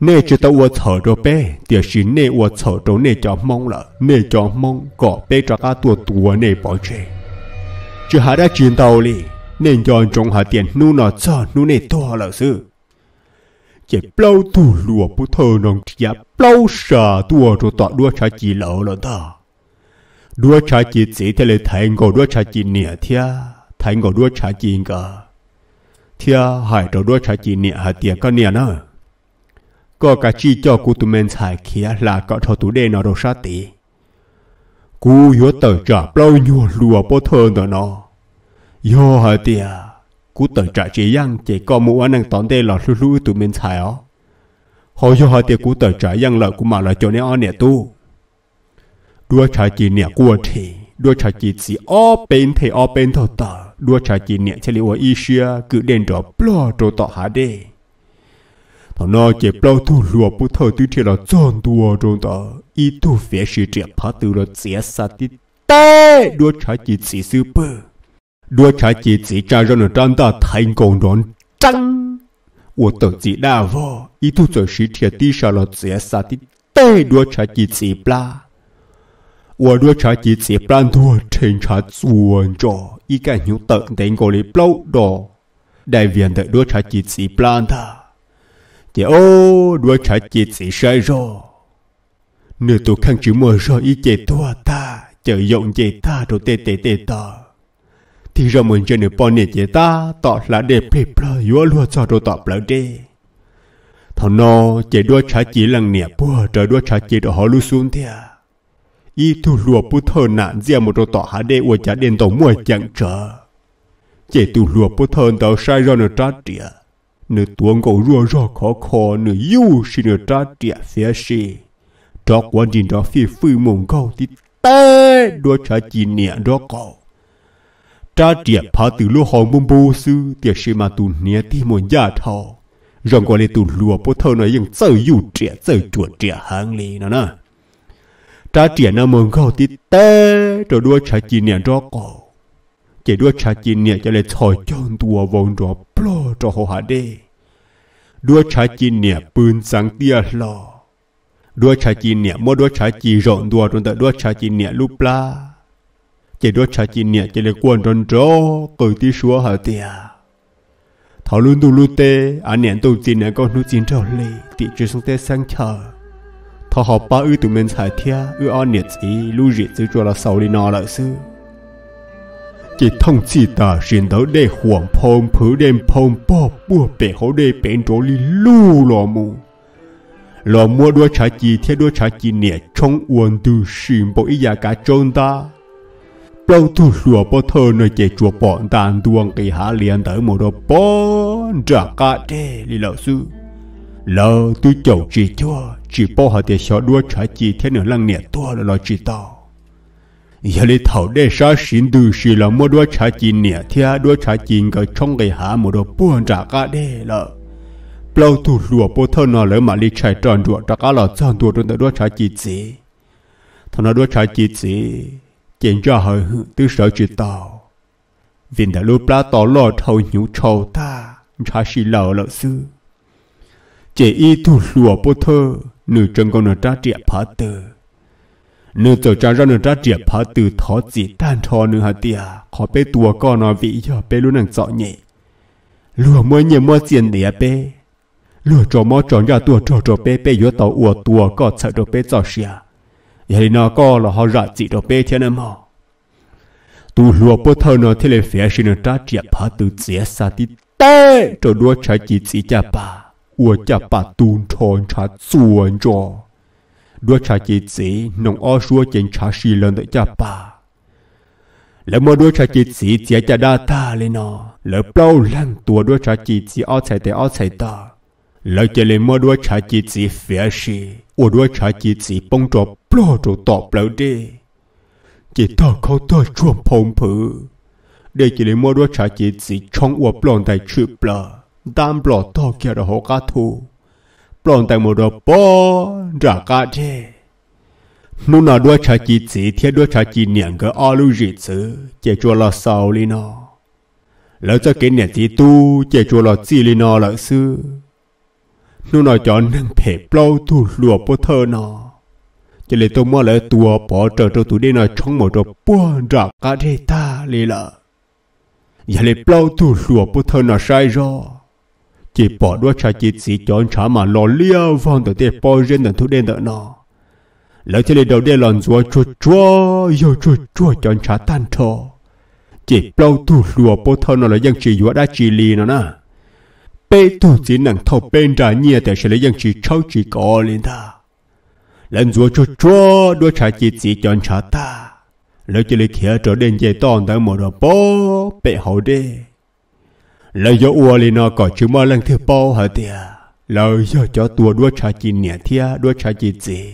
nè chỉ tao uo thở cho bé tia chỉ nè uo thở cho nè cho mong là nè cho mong có bé cho cả tua tua nè bỏ chơi. Chứ hà đã chiến tàu li nên chọn trong hà tiền, nu nó cho nu này to là sư chỉ lâu tu lùa bút thơ nông chia lâu sợ tua rồi tọa đua trái chỉ lỡ là ta đua trái chỉ chỉ thế là thành ngồi đua trái chỉ nịa thia thành ngồi đua trái chỉ cả thia hải đầu đua trái chỉ nịa hà tiền có nịa nữa có cả chi cho cụ tụi mình xài kia là có thọ tụ đen nó đâu sát tí cú yếu tờ trả lâu nhua lùa bó thơ đó nó yếu hả tìa cú tờ trả chế yang chỉ có mũ anh tón tê là lưu lưu tụi mình xài ó. Họ yếu hả tìa cú tờ trả yang là của mà là cho nên anh nè tu. Đua trả chỉ nè của thì, đua trả chỉ chỉ ó bên thì ó bên thọ tờ. Đua trả chỉ nè chỉ liệu ý xia cứ đen đó blo đồ tọ hả đê. Thằng nó chỉ bao thu lùa bút thơ tư thì là chọn đua trong tờ ít tu phía sự trẻ phá từ là chia xa tít tê. Đua trả chỉ chỉ sư bơ đua trái chỉ chỉ ra ra nó trang ta thành công đón trăng 我等级大我，一度走时铁地上了接杀的带多茶几几不啦？我多茶几几不然多陈茶做着，一个牛等等过来包着，đại viện đợi đua茶几几不啦的。thì ô đua trả chị chỉ sai rồi nửa tụ khăn chữ mùa rồi ý chế tua ta chờ dụng chế ta đồ tê tê tê ta thì ra mình chơi nửa bọn nè chế ta, tỏ là để phê bờ yếu lúa cho đồ tỏ bờ đê thằng nó chế đua trả chỉ lần nè bùa, trời đua trả chỉ đồ họ lưu xuống thế y thu lúa bút thơ nạn riêng một đồ tỏ hạ đê, ua trả đền tổng mùa chẳng trở. Chế tu lúa bút thơ tao sai rồi nửa trả trịa. Nửa tuồng cầu rùa rò khó khó nửa yêu xì nửa trả trịa phía xì. Đó quan trình đó phi phi mông cầu thì tê, đua trả chỉ nhẹ đó cầu tra trẻ phá từ lô hòn bông bô sư tiệt xì mà tù nhẹ thì một nhà thọ rồi qua lấy tù lùa bố thơ nóยังเจออยู่trẻเจอchuột trẻ hàng lì nó nè tra trẻ nó mông cầu thì tê rồi đua trả chỉ nhẹ đó cầu chỉ đua trả chỉ nhẹ cho lấy thổi chọn tua vòng đó plo cho họ hạ đê đua trả chi nè bươn sáng tia lo đua trả chi nè mua đua trả chi rộn đua rồi đua trả chi nè lúc la chỉ đua trả chi nè chỉ là quan tròn tró cởi tí xua hạ tia thảo luôn tu lu tê anh nè tu tin nè con nu tin trò lì thì chỉ xuống tê sang chờ. Thảo họ ba ư tụi mình xài thia, ư anh nè chỉ lu rịt chứ cho là sau đi nọ lại sư chỉ thông chỉ ta xin đỡ để hoàng phong phứ đêm phong bỏ bùa bể hổ đê bể trổ li lu lò mù. Lò mua đua trả chi theo đua trả chi nè trong uốn từ xin bộ ý cả trôn ta bao tu lùa bó thơ nơi chạy chùa bọn tàn tuông kỳ hạ liền tới một đồ bọn trả cả đê lý lão sư lỡ tôi chầu chỉ chua chỉ bó hạ tiền xóa đua trả chỉ thế nửa lăng nè tua là lo chỉ tao giờ lý thảo để xa xin tư xì là mua đua trả chỉ nè thia đua trả chỉ ngờ trong kỳ hạ một đồ buồn trả cả đê lỡ. bao tu lùa bó thơ nó lấy mà đi chạy tròn đùa trả cả là tròn đùa trong đua trả chỉ gì thằng nó đua trả chỉ gì chuyện ra hơi từ sợ chỉ tàu, vì đã lúc lá tỏ lò thầu nhũ trầu ta cha sĩ lão lão sư Chế y thu lùa bố thơ nửa chân con nữ trá triệt phá từ Nữ tổ cha ra nữ trá triệt phá từ thó chỉ tan thò nữ hà tìa, khó bé tua con nó vị giờ bé luôn năng dọ nhẹ. Lùa mua nhẹ mua tiền để bé lùa cho mua tròn ra tua cho cho bé bé yếu tàu ua tua có sợ ยัลีนาก็เราหาระจิตเราเป้เท่านั้นมั้งตูหลัวปะเท่านั้นที่เลยเฟียชินตาเจียพาตูเสียสติเต้จดด้วยชาจิตสีจ่าป่าอวจ่าป่าตูนทอนชาส่วนจอด้วยชาจิตสีน้องอ้อชัวเจนชาชีเลนตจ่าป่าแล้วมาด้วยชาจิตสีเจียจะดาตาเลยเนาะแล้วเปล่าล่งตัวด้วยชาจิตสีอ้อใส่แต่อ้อใส่ตาแล้วจะเลยมาด้วยชาจิตสีเฟียชี tu lùa bố thơ nó thế là phía xin nó ra triệt phá từ chia xa đi tê cho đua trái chỉ chỉ cha bà ua cha bà tuôn tròn cha chuồn cho đua trả chỉ chỉ nông o xua trên trả xì lần tới cha bà lỡ mua đua trả chỉ chỉ chỉ cha đa ta lên nó lỡ bao lăng tua đua trả chỉ chỉ ở chạy tới ở chạy ta lỡ chỉ lên mua đua trả chỉ chỉ phía xì ô đua trả chỉ chỉ bông trọ bao trọ tọp lỡ đi chỉ ta không ta chuông phong phử để chỉ lên mua đua trả chỉ chỉ trong ô plon tại chụp lỡ đam lọ to kia là hộ cá thu plon tại một đồ bó ra cả thế nu nào đua trả chi chỉ thiết đua trả chi niệm cái a lu gì chứ chỉ cho là sao li nó lỡ cho cái niệm tí tu chỉ cho là chi li nó lỡ sư nó nói cho nâng phê bao tu lùa bó thơ nó chỉ lấy tôi mua lại tua bỏ trở cho tụi đi nó trong một đồ bó ra cả thế ta lì lỡ giờ lấy bao tu lùa bó thơ nó sai rồi chỉ bỏ đua cha chỉ chỉ chọn trả mà lo lia vòng tới tiền bao riêng đàn thu đen đỡ nó lỡ chỉ lên đầu đen lòn chúa chúa chúa yo chúa chúa chọn trả tan thọ chỉ bao tu lùa bó thơ nó là dân chỉ dọa đã chỉ lì nó nè bê tu chỉ bên ra nhia để sẽ lấy ยัง chỉ cháu chỉ có lên ta. Lần chúa chúa chúa, đua cha chỉ chỉ chọn trả ta. Lỡ chỉ lên kia trở đến dây toàn tới một đồ bó bệ hậu đê. Lỡ do ua lên nó có chứ mà lần thứ bao hả tìa lỡ do cho tua đua trả chi nhẹ thia đua trả chi gì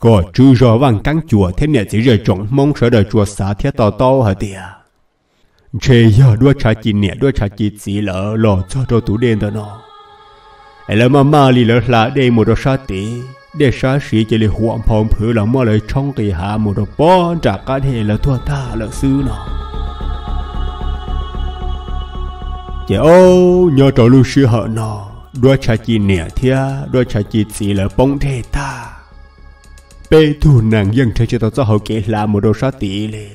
có chứ rõ vàng căng chùa, thế nhẹ chỉ rời trống mong sợ đời chùa xá thiết to to hả tìa chế giờ đua trả chi nè đua trả chi chỉ lỡ lọ cho đồ tủ đen đó nó lỡ mà mà lì lỡ là đây một đồ sát tí để sát sĩ chỉ là hoạn phong phứ là mà lại trong kỳ hạ một đồ bón, trả cá thể là thua ta là sư nó chỉ ô nhớ trò lưu sư họ nó đua cha chi nè thia đua cha chi chỉ lỡ bông thể ta bê thu nàng dân thế cho tao cho hậu kể là một đồ sát tỷ lệ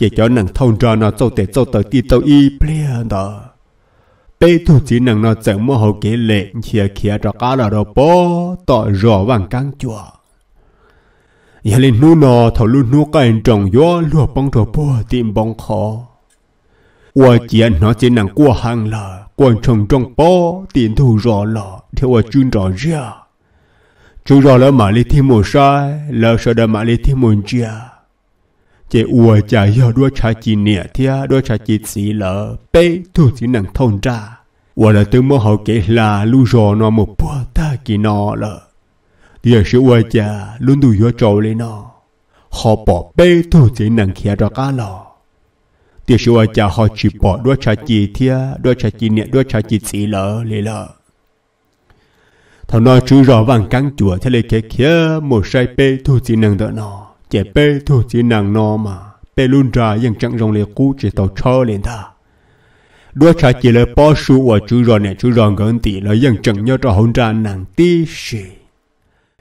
chỉ cho nàng thông ra nó sâu tệ sâu tờ ti tâu y ple đó. Bê thu chỉ nàng nó chẳng mơ hậu kế lệ, chia kia cho cá là đồ bó tỏ rõ vàng căng chùa. Nhà lên nu nọ thầu lu nu cái trồng gió lúa bông đồ bó tìm bông khó qua chiến nó chỉ nàng qua hàng là quan trọng trong bó tiền thu rõ lọ theo ở chuyên rõ ra chú rõ là mà đi thêm một sai là sợ đã mà đi thêm một chia chế ua chả yo đua cha chi nè thia, đua cha chi xí lỡ. Bê, thu chỉ năng thôn ra. Ua là từ mô hậu kể là lu rò nó một bữa ta kỳ nó lỡ. Thì sự ua chả luôn đủ yo trâu lên nó họ bỏ bê, thu chỉ năng kia ra cá lò. Thì sự ua chả họ chỉ bỏ đua cha chi thia, đua cha chi nè, đua cha chi xí lỡ lì lỡ. Thằng nó chú rõ vàng căng chùa, thế lấy kia kia một sai bê, thu chỉ năng đỡ nó chế bê thu chỉ nàng nó mà. Bê luôn ra nhưng chẳng rong lê cú chỉ tàu cho lên ta đua trả chỉ là bỏ su và chú rò nè, chú rò gần tỷ là nhưng chẳng nhớ cho hôn ra nàng tí gì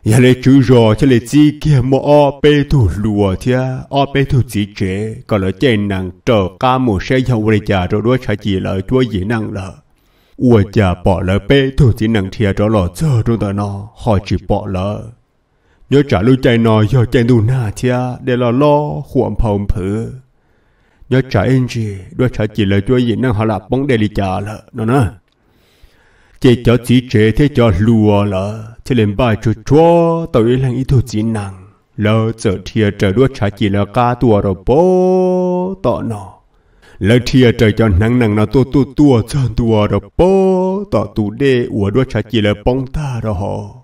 giờ lấy chú rò cho lấy chi kia mà o bê thu lùa thia, o bê thu chỉ chế còn là trên nàng trở ca một xe dầu về trả rồi đua trả chỉ là chúa gì nàng là ủa chả bỏ lỡ bê thu chỉ nàng thia cho lọ chờ rồi ta nó họ chỉ bỏ lỡ. Nhớ trả lưu chạy nó giờ chạy đủ nà thia để lo lo huộm phong phử nhớ trả anh chị đôi trả chỉ là cho gì năng họ là bóng để đi trả là nó nè chỉ cho chỉ chế thế cho lùa là thế lên bài cho chúa tao ý lang ý thu chỉ năng lỡ giờ thia trở đôi trả chỉ là ca tua rồi bố tọ nó lỡ thia trở cho năng năng nó tua tua tua cho tua rồi bố tọ tụ đê ủa đôi trả chỉ là bóng ta rồi họ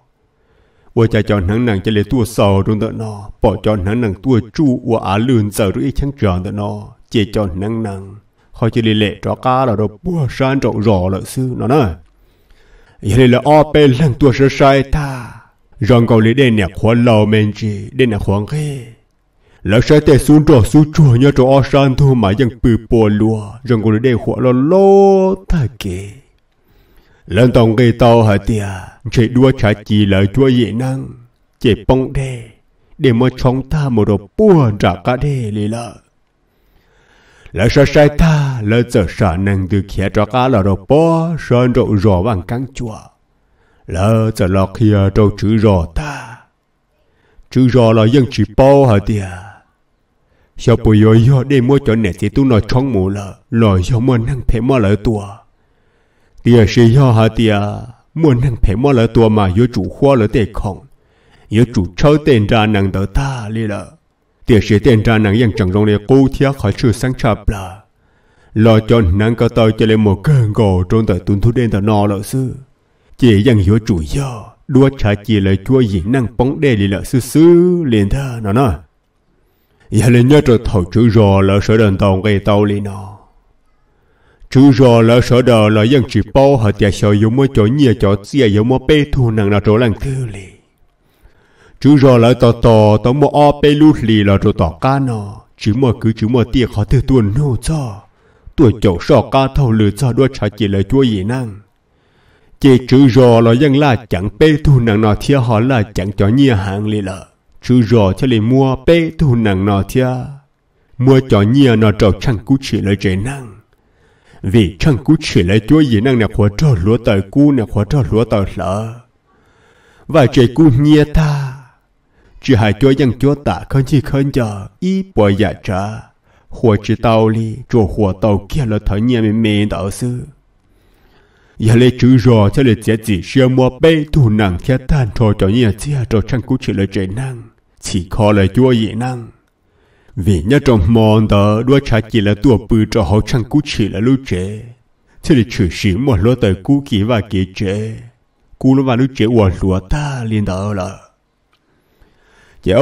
我家叫能能这里多少中的呢？保叫能能多住我阿伦走着一枪转的呢，这叫能能，好这里来着家了都不山着绕了是呢呢，也来了阿贝能多是晒他，让高里的那黄老面子，的那黄黑。lão sai tệ xuống đỏ xuống chùa nhớ cho o san thu mà dân bự bò lùa rằng cô đây họ lo lo thay kì lần tổng gây tàu hả tia chỉ đua trả chỉ lời chúa dễ năng. Chỉ bông đê, để mà chúng ta một đồ buồn trả cả đê lì lợ. Là sao sai ta là giờ sợ năng từ kia cho cả là đồ bó sơn độ rò bằng căng chùa. Là giờ lọ kia đồ chữ rò ta. Chữ rò là dân chỉ bao hả tia sao bùi yo yo để mua cho nè thì tu nói trong mù lợ lời cho mà năng phải mà lợi tua tia sẽ yo ha tia muốn năng phải mua là tua mà yo chủ khoa là tệ không yo chủ cháu tên ra năng đỡ ta li là tia ra năng yang chẳng rong le cố thia khỏi chưa sáng chập là lo cho năng có tao cho lên một cơn gò trong tờ tuân thu đen tờ nọ sư. Chỉ yang yo chủ yo đua trả chỉ lời chua gì năng bóng đê li lợ sư sư, liền thơ, nó giờ dạ lên nhớ trở thầu chữ rò là sợ đàn tàu gây tàu li nó chú rò là sợ đờ là dân chỉ bao họ tiệt sợ dùng mỗi chỗ nhiều chỗ xia dùng mỗi bê thu nặng là chỗ lăng thư lì. Chú rò là tò tò tò mỗi o bê lút lì là chỗ tỏ ca nọ chỉ mỗi cứ chỉ mỗi tiệt họ thư tuần nô cho. Tuổi chỗ sợ ca thâu lừa cho đua trả chỉ là chúa gì năng. Chỉ chú rò là dân là chẳng bê thu nặng nọ thia, họ là chẳng cho nhiều hàng lì lợ. Chú rò cho lì mua bê thu nặng nọ thia, mua cho nhia nọ trâu chẳng cú chỉ là chế năng vì chăng cú chỉ lấy chúa gì năng nè khóa trò lúa tờ cú nè khóa trò lúa tờ lỡ và trời cú nhia ta chỉ hai chúa dân chúa ta không chỉ không chờ ý bỏ dạ trả. Hoặc chỉ tàu li cho hoặc tàu kia là thở nhia mình mình đạo sư giờ lấy chữ rò cho lấy chế chỉ siêu mua bê tu năng thiết tan cho cho nhia chia cho chăng cú chỉ lấy chế năng. Chỉ khó lấy chúa gì năng vì nhớ trong mòn đó đua trả chỉ là tua bự cho họ chẳng cú chỉ là lúc trẻ thế thì trừ sĩ một lúa tới cú kỳ và kỳ trẻ cú nó vào lúc trẻ của lúa ta liền đó là giờ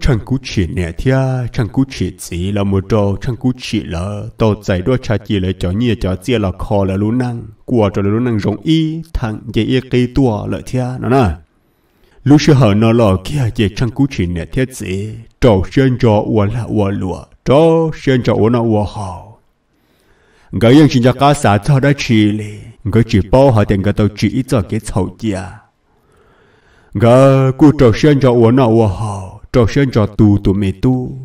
chẳng cú chỉ nè thia, chẳng cú chỉ chỉ là một trò, chẳng cú chỉ là tàu dạy đua trả chỉ là cho nhiều cho chia là khó là lú năng của cho là lú năng rộng y, thằng dễ cây tua lợi thia, nó nè lúc xưa họ nó lò kia về trang cú chỉ nè thiết gì trâu xuyên cho uốn là uốn lụa trâu xuyên cho uốn là uốn hào người dân chỉ cho cá xã cho đã chỉ lì, người chỉ bao họ tiền người tàu chỉ cho cái thầu chia. Người cú trâu xuyên cho uốn là uốn hào trâu xuyên cho tu tu mê tu.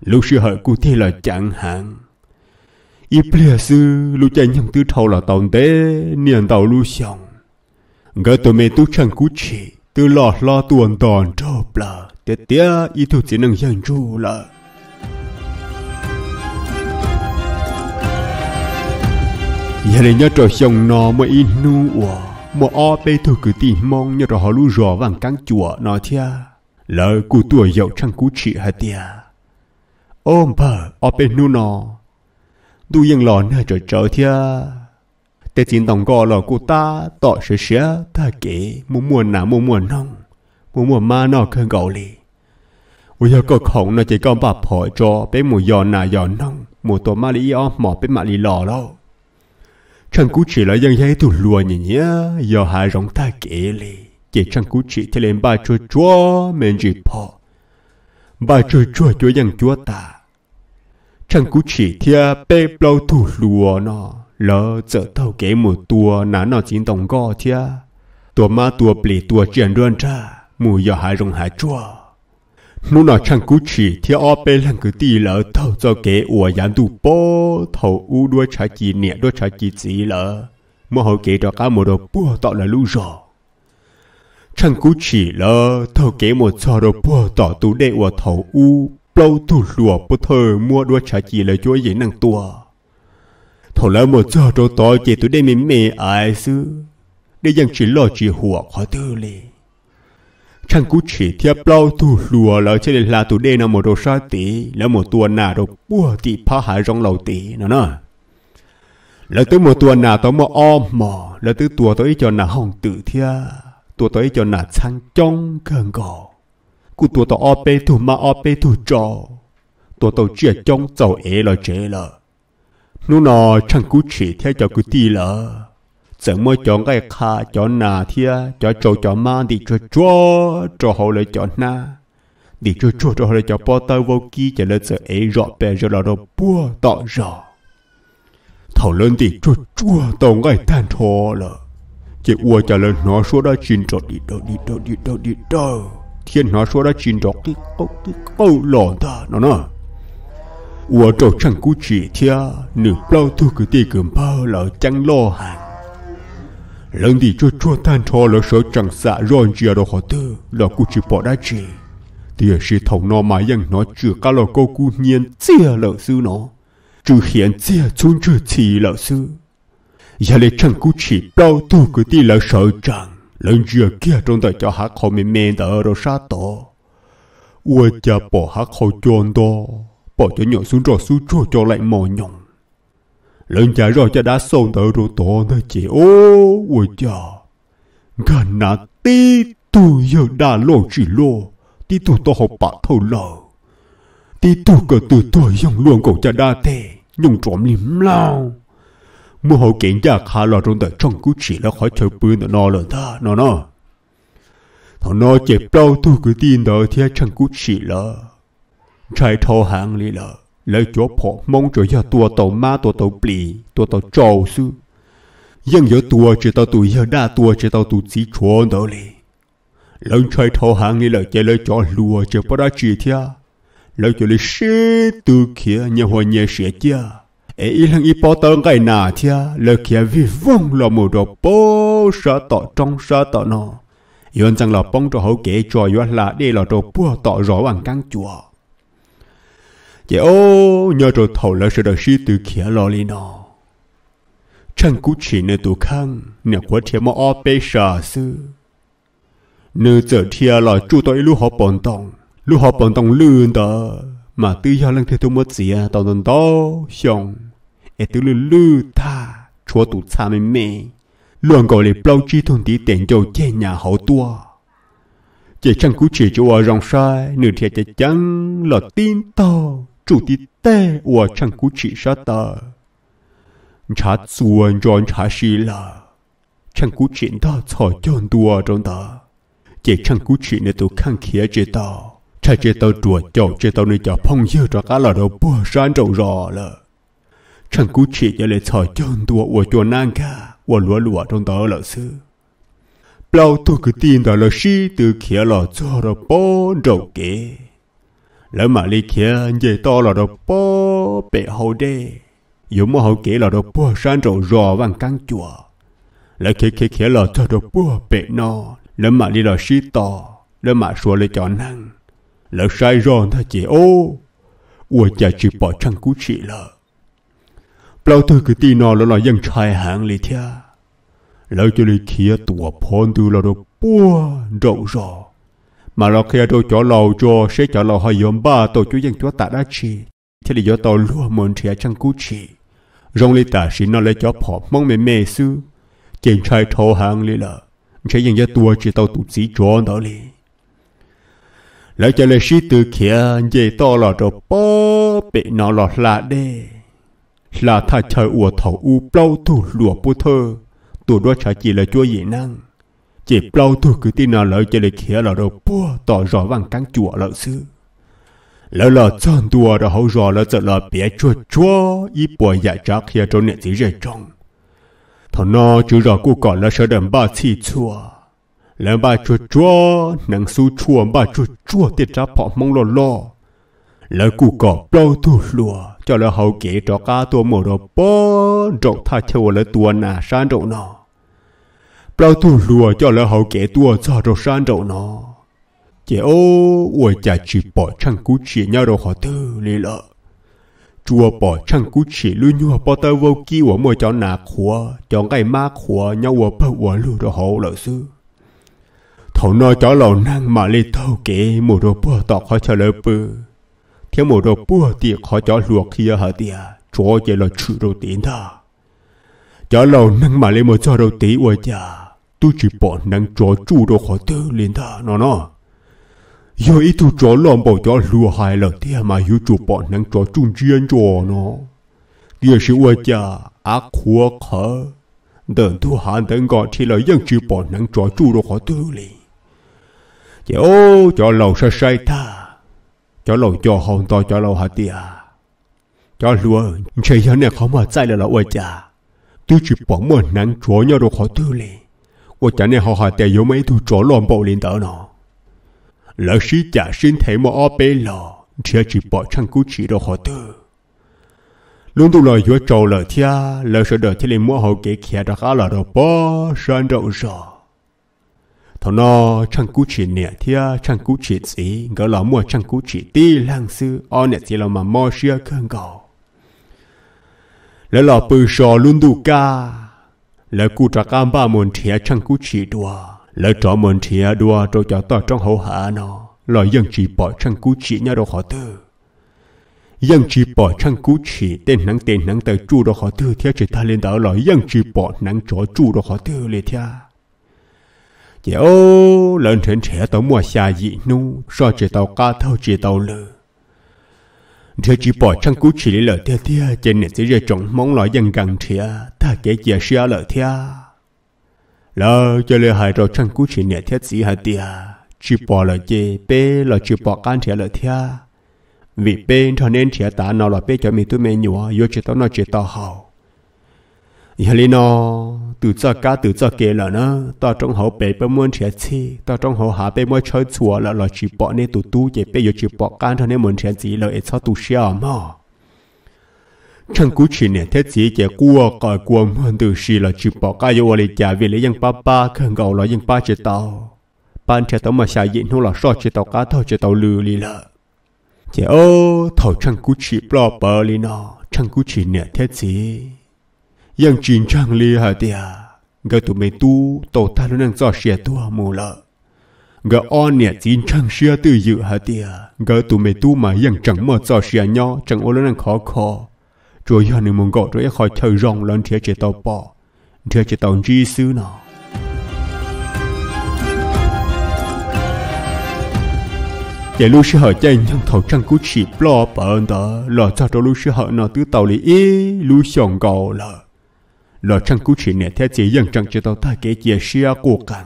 Lúc xưa họ cú thế là chẳng hạn. Ít bia sư lúc chạy nhầm tư thầu là tàu tế niệm tàu lu xong người tu mê tu chẳng cú chỉ từ lọ lo tuần tòn trâu bờ. Tê tê ý thu chỉ năng dân chu là giờ này nhớ trò xong nó mà in nu ủa. Mà o bê thu cứ tìm mong nhớ trò họ lu rò vàng căng chùa nó thia. Lỡ cụ tuổi dậu trăng cú trị hả tia ôm bờ. O bê nu nó tu yên lò nè trò trò thia thế chính tổng gọi là cụ ta tỏ sẽ sẽ ta kể muốn mua nà muốn mua nông muốn mua ma nó khơi gạo lì. Ôi giờ có khổng nó chỉ còn bà phở cho bé mùa giò nà giò nông, mùa tổ ma lý o mỏ bé mà lý lò lâu chẳng cú chỉ là dân giấy tụ lùa nhỉ nhỉ giờ hai rong ta kể lì. Chỉ chẳng cú chỉ thì lên ba chua chua mình chỉ phở ba chua chua chua dân chua ta. Chẳng cú chỉ thì à, bé lâu tụ lùa nó lỡ giờ tao kế một tua nã nó chín tổng go thia tua ma tua bì tua chuyển đơn ra, mù giờ hai rong hai chúa nó nói chẳng cú chỉ thia o bê lần cứ tì lỡ thầu cho kế ủa dán tu bố thầu u đua trái chỉ nẹ đua trái chỉ gì lỡ. Mà hậu kế cho cả một đồ bùa tạo là lũ rò. Chẳng cú chỉ lỡ thầu kế một cho đồ bùa tạo tu đệ ủa thầu u bao tu lùa bố thơ mua đua trái chỉ là chúa dễ năng tua thầu lỡ một cho đồ tỏ chỉ tụ đệ mình mê ai sư để dân chỉ lo chỉ hùa khó tư liền chẳng cú chỉ thiệp lâu tu lùa lỡ cho nên là tu đê nào một đồ sa tí lỡ một tuần nào đồ bùa tí phá hại trong lầu tí nó nè lỡ tới một tuần nào tới một om mò lỡ tới tuần tới cho nào hồng tự thia tuần tới cho nào sang trong gần gò cú tuần tới o bê tu mà o bê tu trò tuần tới chia trong dầu ế là chế lỡ nó nọ chẳng cú chỉ theo cho cứ tì lỡ. Chẳng mới chọn cái khá chọn nà thia cho trâu cho ma, đi cho chua cho hậu lại chọn na. Đi cho chua cho hậu lại cho bao tay vô kí cho lên sợ ấy rõ bè cho là đâu bua tỏ rõ thầu lên đi cho chua tao ngay tan thò lỡ. Chỉ ua cho lên nó số đó chín trọt đi đâu đi đâu đi đâu đi đâu thiên nó số đó chín trọt cái câu cái câu lò ta nó nè ua trâu chẳng cú chỉ thia nửa bao thu cứ tì cầm bao là chẳng lo hàng. Lần đi cho cho tan thọ là sợ chẳng xạ rồi chia đồ họ tư là cụ chỉ bỏ đá chỉ tia sĩ thầu nó mà ยัง nó chưa cả là cô cụ nhiên chia lỡ sư nó. Chứ hiện chia chun chưa chỉ lỡ sư. Giờ lấy chẳng cụ chỉ bao tu cái tí là sợ chẳng. Lần chia kia trong đời cho hát họ mình mê đỡ rồi sát tổ ua cha bỏ hát họ chôn đó bỏ cho nhỏ xuống rồi xuống cho cho lại mò nhồng lần chạy rồi cho đã sâu tờ rồi tổ nó chỉ ô, ôi cha. Gần nà tí tu giờ đã lộ chỉ lộ tí tu to học bạc thâu lờ. Tí tu cờ từ tuổi dòng luôn cậu cha đa thề nhung trộm liếm lao. Mua hậu kiện cha khá lo trong đời trong cú chỉ là khỏi chơi bươn nó lần ta nó nó thằng nó chẹp đau tu cứ tin đời thì chẳng cú chỉ là trái thô hàng lý là lấy chỗ phổ mong cho giờ tua tàu ma tua tàu bì tua tàu trâu sư. Nhưng giờ tua chỉ tàu tụi giờ đa tua chỉ tàu tụi chỉ chuồn đó lì. Lấy trái thầu hàng lý là chơi lấy chỗ lùa chỉ bắt đã chỉ thia. Lấy cho lấy xe từ kia nhà hoa nhà sẽ chia ấy lăng ý bỏ tờ cái nà thia. Lấy kia vì vong là một đồ bố sợ tọ trong sợ tọ nọ. Yon chẳng là bông cho hậu kế cho yon là đây là đồ bùa tọ rõ bằng căng chùa chị ô, nhờ rồi thầu là sự đời sĩ từ kia lo li nó chẳng cú chỉ nơi tù khăn nè quá thiệt mà o bê sợ sư. Nơi giờ thiệt là chú tôi lưu họ bọn tông lưu họ bọn tông lươn đó mà tư giờ lăng thứ tôi mất gì à tao tao tao xong ê tư lưu lưu ta chúa tù xa mê mê. Luôn gọi là bao chi thôn tí tiền cho chê nhà hậu tua. Chỉ chẳng cú chỉ cho ở rong sai nửa thiệt chỉ chẳng là tin to. chủ tí tê ở chẳng cú chỉ sa tờ trả xuân cho trả xì là chẳng cú chỉ đó cho chọn tua trong đó chỉ chẳng cú chỉ này tôi khăn khía chỉ tao cha chỉ tao chuột chậu chỉ tao nơi cho phong dư cho cá là đâu bùa san trầu rò là chẳng cú chỉ cho lấy cho chọn tua ở chỗ nàng cả 我罗罗中到了是。bao tôi cứ tin đó là sĩ từ kia là cho nó bó đầu kế lỡ mà li kia về to là đồ bó bệ hồ đê. Dù mà hậu kia là đồ bó san rổ rò vàng căn chùa. Lỡ kia kia kia là thơ đồ bó bệ no. Lỡ mà li là xí to, lỡ mà xua lỡ cho năng. Lỡ sai rò thơ chị ô, ua chả chỉ bỏ trăng cú chị lỡ lâu thứ cứ tì nó lỡ là dân trai hàng li thia. Lỡ cho li kia tuột phôn tư là đồ bó rậu rò mà lo kia tôi chỗ lầu cho sẽ chỗ lầu hơi yếm ba, tôi chú dân chúa tạ đã chi thế thì do tôi luôn muốn trẻ chẳng cú chi rong lì tạ xin nó lấy cho phỏ mong mẹ mẹ sư trên trai thô hàng lì là sẽ dân cho tua chỉ tao tụt sĩ cho đó lì. Lấy cho lấy sĩ từ kia về to là đồ bó bị nó lọt lạ đê. Là thà trời ủa thầu u bao tu lùa bố thơ. Tu đó chả chỉ là chúa gì năng chỉ lâu tu cứ tin nào lợi cho lịch hiểu là đâu bố tỏ rõ bằng căng chùa lợi sư lỡ là chân tua đã hậu rõ là trở là bé chua chua ý bùa dạ chắc kia trong nền gì rời trong thằng nó chứ rõ cụ còn là sợ đầm ba chi chua lỡ ba chua chua năng su chua ba chua chua tiết ra bỏ mong lo lo lỡ cụ còn bao tu lùa, cho là hậu kế cho cá tua mổ đồ bó, rộng tha theo là tua nà sàn rộng nọ bao tu lùa cho là hậu kẻ tua cho đồ san trộn nó. Chế ô ủa chả chỉ bỏ chăng cú chỉ nhau đồ họ tư lì lợ. Chùa bỏ chăng cú chỉ lưu nhua bỏ tơ vô kia ủa mỗi cho nà khua cho ngày ma khua nhau ủa bơ ủa lưu đồ hậu lợ sư thầu nó cho lầu năng mà lì thâu kế mù đồ bỏ tọt khỏi cho lỡ bơ thế mù đồ bùa thì khó cho luộc kia hả tiệt chúa chỉ là chữ đồ tiên ta cho lầu năng mà lên một cho đồ tí ủa chà tôi chỉ bỏ nâng cho chủ đồ khó tư lên ta nó nó. Giờ ít tu cho lòng bảo cho lùa hai lần thế mà hiểu chủ bỏ nâng cho trung chiến cho nó. Điều sự ôi cha, ác khua khờ đừng à. tu hàn đừng gọi thì là dân chỉ bỏ nâng cho chủ đồ khó tư liền chỗ cho lâu sai sai ta cho lâu cho hồn to cho lâu hả tia cho luôn chơi giờ này không mà chạy là ôi cha tôi chỉ bỏ một nắng cho nhau đồ khó tư lên ôi cha họ mấy bộ lỡ xin thấy một chỉ bỏ chăng cú chỉ lời chúa trâu lời thia, lời sợ đời thì lên mua hậu kế kia đó khá là đồ bó, sơn rộng rồi thằng nó chẳng cú chỉ nè thia chẳng cú chỉ gì ngỡ là mua chẳng cú chỉ ti lang sư ở nè chỉ là mà mua xia cơn cầu lỡ là bự sò luôn ca lỡ cú trả cam ba môn thịa chẳng cú chỉ đùa. Lỡ trọ môn thịa đùa rồi cho tao trong hậu hạ nó. Lỡ dân chỉ bỏ chẳng cú chỉ nhau đồ họ tư. Dân chỉ bỏ chẳng cú chỉ, tên nắng tên nắng tới chu đồ họ tư theo chỉ ta lên đảo lỡ dân chỉ bỏ nắng chó chu đồ họ tư lên theo chỉ ô lần trên trẻ tao mua xa dị nu, so chỉ tao ca thâu chỉ tao lừa thế chỉ bỏ trong cú chỉ lợi tia tia trên nền sẽ trồng mong lõi dân gần trẻ ta kể chia sẻ lợi tia lỡ cho lời hai rồi trong cú chỉ nền thiết sĩ hại tia, chỉ bỏ lỡ chê bê là chỉ bỏ can trẻ lợi tia vì bê cho nên trẻ ta nó là bê cho mình tôi mẹ nhỏ vô chỉ tao nó chỉ tao hậu giờ li từ cho cá từ cho kê là nó ta trong hậu bể bên muốn trẻ chi ta trong hậu hạ bên muốn chơi chùa là là chỉ bỏ nên tụ tu chỉ bây giờ chỉ bỏ can thôi nên muốn trẻ gì là ít sao tụ xia mà chẳng cú chỉ nè, thế chỉ chỉ cua, còi cua muốn từ xì là chỉ bỏ cái yêu lại trả về lấy những ba ba, khẩn gạo là những ba chỉ tàu ban trẻ tàu mà xài diện nó là so chỉ tàu cá thôi chỉ tàu lừa lì là chỉ ô thầu chẳng cú chỉ bỏ bờ li nó chẳng cú chỉ nè, thế chỉ yang chín trang li hả tia. Gờ tụi mình tu tổ ta nó đang dò xe tua mù lợ gờ on nè chín trang xe tu dự hả tia. Gờ tụi mình tu mà yang chẳng mở dò xe nhau chẳng ô nó đang khó khó rồi giờ nên muốn gọi rồi khỏi chơi rong lên thế chế tàu bỏ thế chế tàu chi xứ nào để lúc sư hở chạy nhung thầu trăng cú chỉ lo bẩn đó lo cho cho lúc sư hở nó tứ tàu lý ý lúc xong cầu lợ lo chẳng cú chỉ nè thế chỉ dân chẳng cho tao ta kể chia sẻ của cần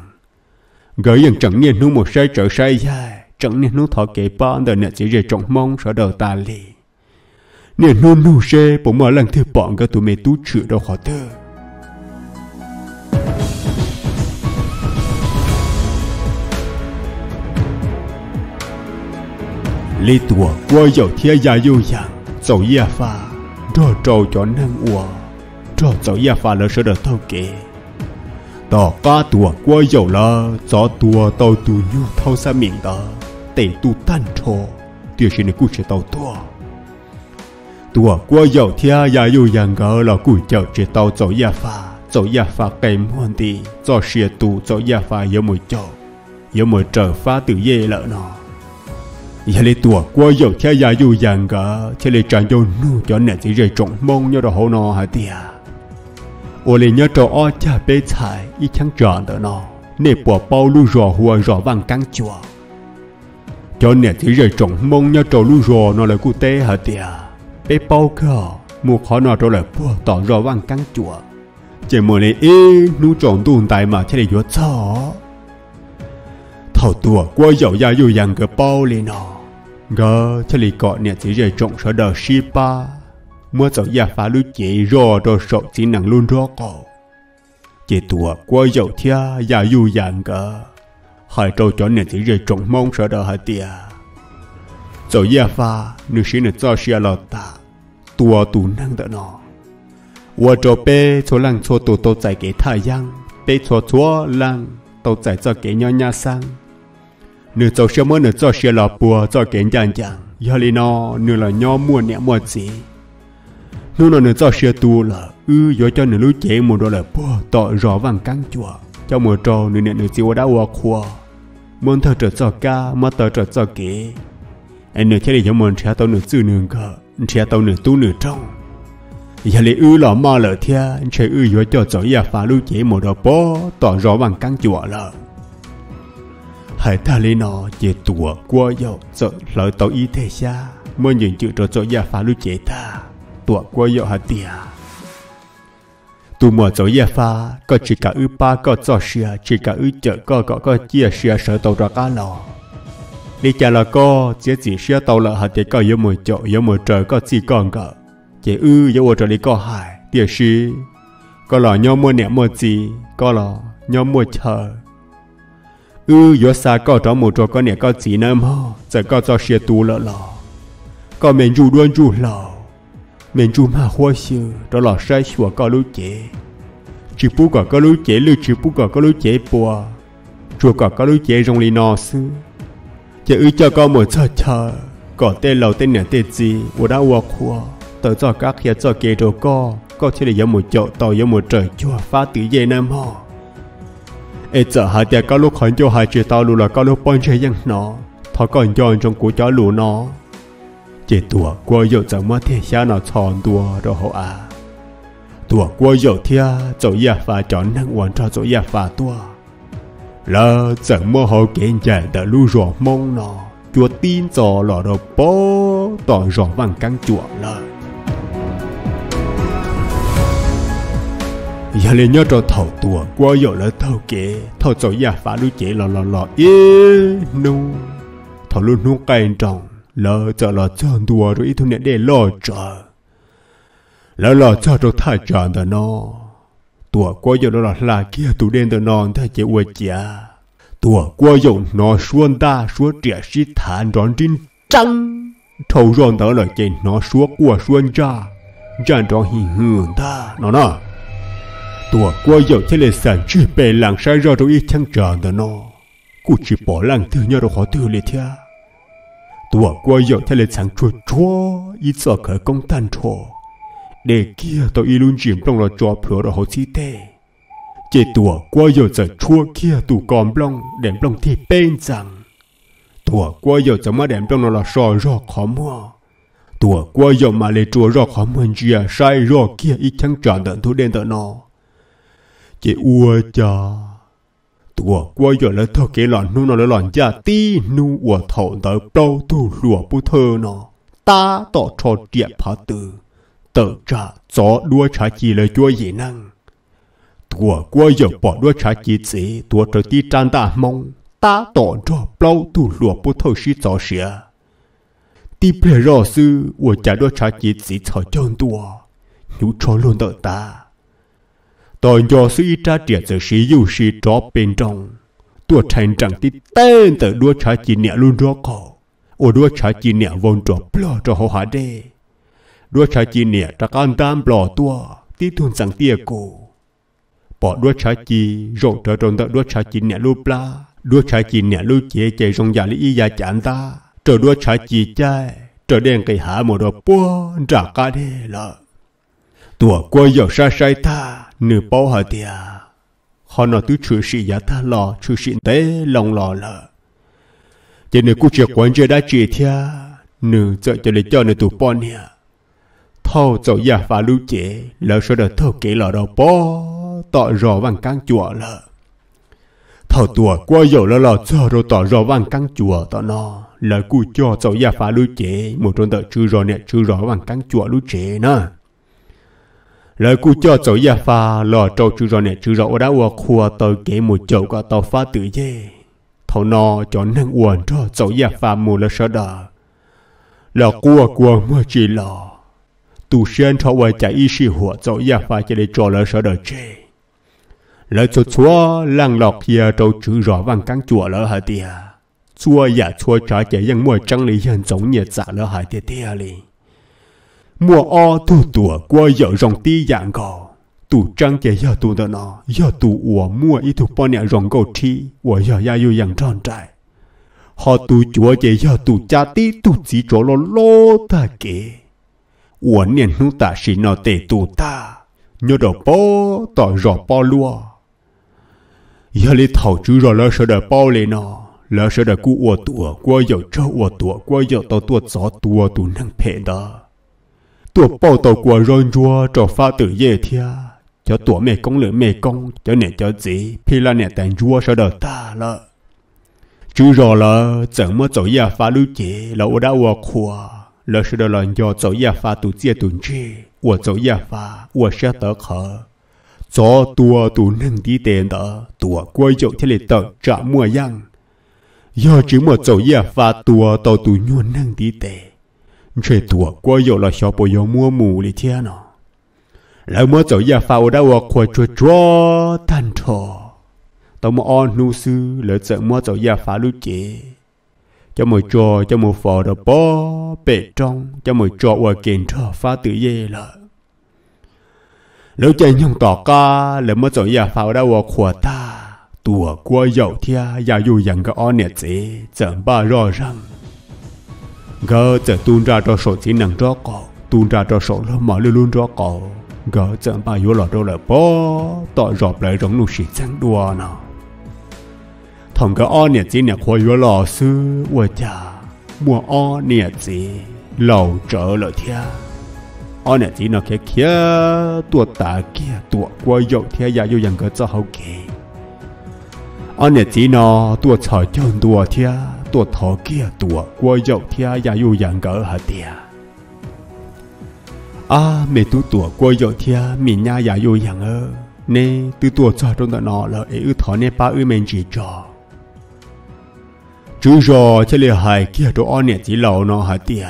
gửi dân chẳng niên nu một sai trở sai dài, chẳng niên nu thọ kể ba đời nè chỉ về trọng mong sợ đầu ta lì. Niên nu nu xe bỗng mở lần thứ bọn cái tụi mày tú chữ đâu khó thơ. Lý tùa qua dầu thia gia yêu dàng dầu ia pha đồ trâu cho nâng uổng cho cháu pha lỡ qua nhu để sẽ tua qua là cháu pha cháu pha cháu pha một một nó giờ lấy tua qua dầu thia ya yu yang cả, thế lấy tràn dầu nu cho nè chỉ rơi trộn mông nhớ đó hổ nó hả tia 我连要找二家被菜一枪撞的呢，那波包路热火热往刚脚。cho nên thì rồi trồng mông nhau trâu lu rò nó là cụ tê hả tiệt bé bao cơ mua khó nó trâu là bùa tỏ rò vang căng chùa chỉ mua này ê nu trồng tuôn tài mà thế này vô chó thầu tua qua dầu ya yêu yang cái bao lên nó gơ thế này cọ nè thì rồi trồng sợ đờ shi ba mua dầu ya phá lưu chế rò đồ sọ chỉ năng luôn rõ cổ. Chế tua qua dầu thia ya yêu yang cả, hai trâu cho nền chỉ rơi trồng mong sợ đỡ hai tia dầu ya pha nữ sĩ nền cho xia lọt ta tua tù năng đỡ nó wa cho bê cho lăng cho tù tô chạy cái thả giang. Bê cho chúa lăng tô chạy cho cái nhỏ nhà sang. Nữ cho xia mơ nữ cho xia lọt bùa cho cái nhàng nhàng giờ lì nó nữ là nhỏ mua nhẹ mua gì nó là ừ, nữ cho xia tu là ư do cho nữ lối chạy một đó là bò tỏ rõ vàng căng chùa. Cho một trò nữ nè nữ siêu đã qua khoa muốn thở trở cho ca mà thở trở cho kế anh nửa thế này cho muốn trẻ tao nửa chữ nửa cờ xe tao nửa tu nửa trong. Giờ lấy ư lọ mà lỡ thia trẻ ư do cho cho ya phá lối chạy một đó bò tỏ rõ vàng căng chùa là. Hãy ta lấy nó chế tùa qua dầu, sợ lỡ tao ý thế xa. Mới nhận chữ cho cho ya phá lối chạy ta tua qua dầu hả tia tu mùa dấu ya pha, có chỉ cả ư ba có cho xia chỉ cả ư chợ, có có có chia xia sợ tàu ra cá lò. Đi chả là có chỉ chỉ xia tàu là hạt tia có yếu một chỗ yếu một trời, có chỉ còn cả chỉ ư yếu một trời đi có hải địa sĩ có lò nhau mua nẻ mua gì có lò nhau mua chờ ư yếu xa có trong một chỗ có nẻ có chỉ năm ho giờ có cho xia tu lợ lò. Có mình dù đuôn dù lò mình chú mà hoa sư, đó là sai xua có lối chế chỉ bù cả có lối chế lưu chỉ bù cả có lối chế bùa. Chùa cả có lối chế rong lì nọ sư. Chỉ ư cho có một chờ chờ có tên lầu tên nẻ tên gì vô đã vô khua tới cho các hiệp cho kế đồ co có thể là một chỗ tàu giống một trời chùa phá tự dây nam ho ê giờ hai tiệt có lúc khẩn cho hai chế tao lù là có lúc bọn chế dân nó thọ còn dọn trong của chó lù nó chỉ qua chẳng mất nó qua chỗ năng hoàn chỗ là chẳng kiện mong nó tin cho lọ đồ bó tỏ rõ vàng căng chùa là giờ lên nhớ cho thầu tua qua dầu là thầu kế thầu chỗ ya pha lưu chế lọ lọ lọ ê nu thầu luôn nu cay trọng lỡ cho lỡ chọn đùa rồi ít thôi để lỡ chờ lỡ lỡ cho rồi thay chọn đó nó. Tua qua giờ đó là kia tụ đen đó non thay chế uế chả. Tua qua giờ nó xuân ta xuân trẻ sĩ thản đón trên trăng. Thâu ròn tớ lời chế nó xuân qua xuân cha chẳng cho hình hưởng ta, nó nó tua qua giờ thế là sản chưa bề làng sai ra rồi ít chẳng tròn đó nó. Cụ chỉ bỏ làng thứ nhau rồi khó thứ liệt thiệt tua qua giờ thế lệ sáng chua chua ít sợ khởi công tan chua để kia tao y luôn chìm trong là cho phở rồi hồ chi tê chế tua qua giờ giờ chua kia tụ còn blong đèn blong thì bên rằng tua qua giờ giờ mà đèn blong là sò rõ khó mua tua qua giờ mà lệ chua rõ khó mua chia sai rõ kia ít chẳng trả tận thu đen tận nó chế ua cha tua qua giờ là thọ cái lọn nu nó là lọn gia ti nu ua thọ tới đâu tu lùa bu thơ nó. Ta tỏ cho tiệp phá tử tự trả gió đua trả chỉ lời chúa gì năng. Tua qua giờ bỏ đua trả chỉ chỉ tua trở đi trang ta mong ta tỏ cho bao tu lùa bu thơ sĩ gió xỉa đi bề rõ sư, ua trả đua trả chỉ chỉ cho chân tua nhú cho luôn đợi ta. Tôi do sự ít ra triệt giờ sử dụng sự đó bên trong tôi thành rằng tí tên từ đua trả chỉ nhẹ luôn đó cổ ô đua trả chỉ nhẹ vốn trọ blo cho họ hạ đê đua trả chỉ nhẹ ta can tam blo tua tí thun rằng tia cổ bỏ đua trả chỉ rồi trở trong đợi đua trả chỉ nhẹ lu bla đua trả chỉ nhẹ lu chế chế trong nhà lý y gia chán ta trở đua trả chỉ chai trở đen cây hạ một đồ buôn trả cả đê lợ tua qua giờ sa sai ta nửa bao hả tia họ nói tứ chữ sĩ giá ta lò chữ sĩ tế lòng lò lợ cho nên cô chuyện quan chơi đã chỉ thia nửa sợ cho lấy cho nửa tụ bao nha, thâu dầu giả phá lưu chế lỡ sau đó thâu kỹ lò đầu bó tỏ rõ vàng căng chùa lợ thâu tuổi qua dầu lỡ lò cho rồi tỏ rõ vàng căng chùa tỏ nó lỡ cú cho dầu giá phá lưu chế một trong tờ chữ rõ nè chữ rõ bằng căng chùa lưu chế nè lời cú cho chỗ gia pha, lò trâu chú rõ nè chú rõ đã qua khua tờ kế một chỗ có tàu phá tự dê. Thầu nọ cho năng uẩn cho chỗ gia pha mù là sợ đờ. Là cua cua mơ chỉ lò. Tu sen cho vợ chạy y sĩ hùa chỗ gia pha chỉ để cho là sợ đờ chê. Lời cho chúa lăng lọc kia trâu chú rõ vàng căng chùa lỡ hả tìa. Chúa giả chúa trả chạy dân mua trăng lý hiện giống nhiệt giả dạ lỡ hả tìa tìa liền mua o tu tua qua giờ rong ti dạng gò. Tu trăng kia giờ tu đó nó giờ tu ủa mua ít tu bao nhiêu rong gò chi ủa giờ ya yêu dạng tròn trai họ tu chúa kia giờ tu cha ti tu chỉ cho lo lo ta kế ủa niên nu ta chỉ nó tệ tu ta nhớ đồ bó tỏ rõ bó lúa giờ lấy thầu chú rồi lỡ sợ đời bao lên nó lỡ sợ đời cú ủa tua qua giờ cho ủa tua qua giờ tao tua gió tua tu năng phê đó tụa bộ tổ của rôn rùa trò pha tử dễ thia. Cho tụa mẹ công lửa mẹ công, cho nè cho gì phi là nè tàn rùa sao đời ta lợ. Chứ rò lợ chẳng mơ chỗ nhà pha lưu chế, là ô đã ô khua. Lợ sao đời là do chỗ nhà pha tụ chia tụ chi ô chỗ nhà pha ô sẽ tớ khờ. Cho tụa tụ nâng tí tiền đó tụa quay chỗ thế lệ tờ trả mua yang do chỉ một chỗ nhà pha tụa tàu tụ nhuôn nâng tí tiền chơi tuổi qua giờ là shop yo mua mù li thiên nó lại mua chỗ ya phao đã wa qua chua chua tan thọ tao mua on nu sư, lỡ sợ mua chỗ ya phá lu chế. Cho một trò cho một phò đó bó, bể trong, cho một trò wa kiện trò phá tự dê là lỡ chạy nhung tỏ ca, lỡ mua chỗ ya phao đã wa qua ta. Tuổi qua dầu thia ya yu yang cái on nè chế chẳng ba rõ ràng gỡ giờ tuôn ra cho sổ chỉ năng cho cỏ tuôn ra cho sổ lo mà luôn luôn cho cỏ gỡ giờ bà yếu lọ đâu là bó, tội rộp lại rộng nụ sĩ chẳng đùa nào thằng cái o nè chỉ nè khoa yếu lọ sư ua chà, mua o nè chỉ, lầu trở lại thia. O nè chỉ nó kia kia tua ta kia tua qua dậu thia ya yêu yang gỡ cho hậu kỳ. O nè chỉ nó tua chờ chân tua thia tuột thọ kia tuột qua dậu thia ya yu yang gỡ hả tia à mẹ tu tua qua dậu thia mình nha ya yu yang ơ. Nè tu tua cho trong đó nọ là ư thọ nè, ba ư mình chỉ cho chú rò cho lì hài kia đồ on nè chỉ lầu nọ hả tia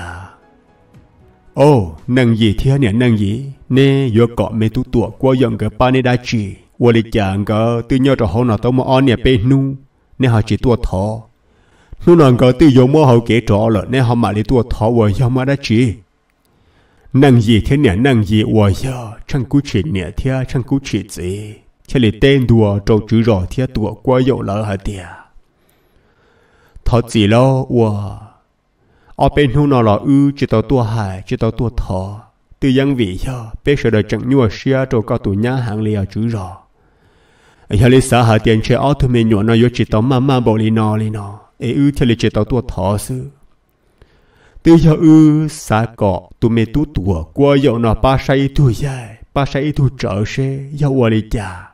ô năng gì thế nè năng gì? Nè yo cọ mê tu tua qua dòng cái ba nè đã chỉ wo li chàng cái tự nhau cho họ nào tao mà on nè, bê nu. Nè họ chỉ tua thọ nu nàng có tự yo mà hậu kể trọ rồi nè họ mà li tua thọ wo yo mà đã chỉ năng gì thế nè năng gì wo yo chẳng cú chỉ nè thế chẳng cú chỉ gì. Chỉ li tên đùa, trâu chữ rõ thế tua qua dòng lỡ hả tiệt thọ gì lo wo ở bên hông nó là ư, chỉ tao tua hại, chỉ tao tua thọ. Từ dân vị cho bé sợ đời chẳng nhua xia, trâu cao tụ nhá hàng lìa chữ rõ giờ lý xã hạ tiền chơi auto mình nhua nó yo chỉ tao mà mà bỏ li nó li nó ê, ư, theo lý chỉ tàu tua thọ sư. Từ giờ ư xa cọ tụ mê tu tua qua dạo nó ba say tu dài ba say tu trở xe giờ qua đi cha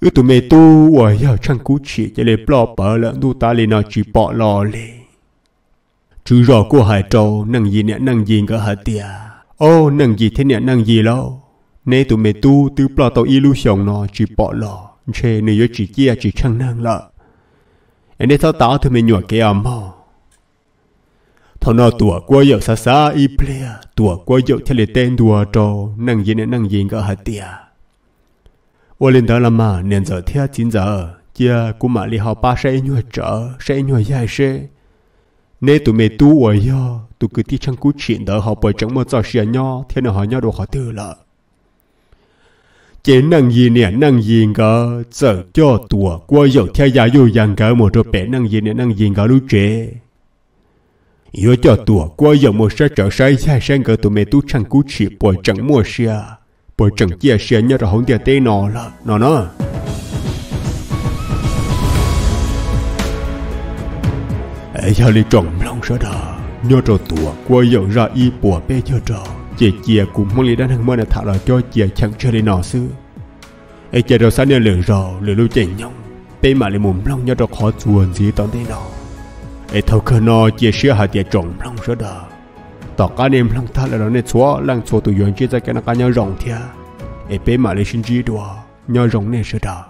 ư tụ mê tu qua giờ chăng cú chỉ cho lý bỏ bờ lợn tu ta li nó chỉ bỏ lò li chú rõ qua hải trâu nâng gì nè nâng gì ngỡ hả tìa. Ô, nâng gì thế nè nâng gì lâu nè tụi mẹ tu từ bỏ tàu illusion nó chỉ bỏ lò, chê nè yo chỉ chia chỉ chăng năng lợ anh ấy thao táo thì mình nhọ cái ẩm mò. Thọ nó tùa qua dậu xa xa, y plea tùa qua dậu theo lệ tên tùa trò. Nâng gì nè nâng gì ngỡ hả tìa. Ô, lên đó là mà nên giờ theo chín giờ. Chia cũng mà li họ ba sẽ nhọ trở, sẽ nhọ dài sẽ. Nên tụi mẹ tu ở yo tụi cứ đi trong cú chuyện đó họ bởi chẳng một giờ xia nhau thế nào họ nhau đồ họ tư lợi chỉ năng gì nè, năng gì ngờ, sợ cho tùa. Qua dầu theo giá dù dàng cả một rồi bé năng gì nè, năng gì ngờ lưu trẻ yếu cho tùa, qua dầu một sa trở sai sai sang ngờ tụi mẹ tu chẳng cú chỉ bỏ chẳng mua xe bỏ chẳng chia xe nhớ rồi không tiền tê nó là nó nó ấy giờ đi trồng lòng sợ đó nhớ cho tùa, qua dầu ra y bỏ bé cho trò chị chị cũng mong lý đã thằng mơ là thả là cho chị chẳng chơi đi nọ xưa. ấy chị rồi sáng lửa rò, lửa lưu chạy nhông. Bê mà li mồm lòng nhau trò khó chuồn gì tao thế nọ. Ấy thâu khờ nọ chị sẻ hạt chị chọn lòng rồi đó tỏ cá niệm lòng thả là nó nên xóa lăng xóa tụi dọn chia ra cái nó cá nhau rộng thia. Ấy bê mà li xin chi đùa, nhau rộng nên rồi đó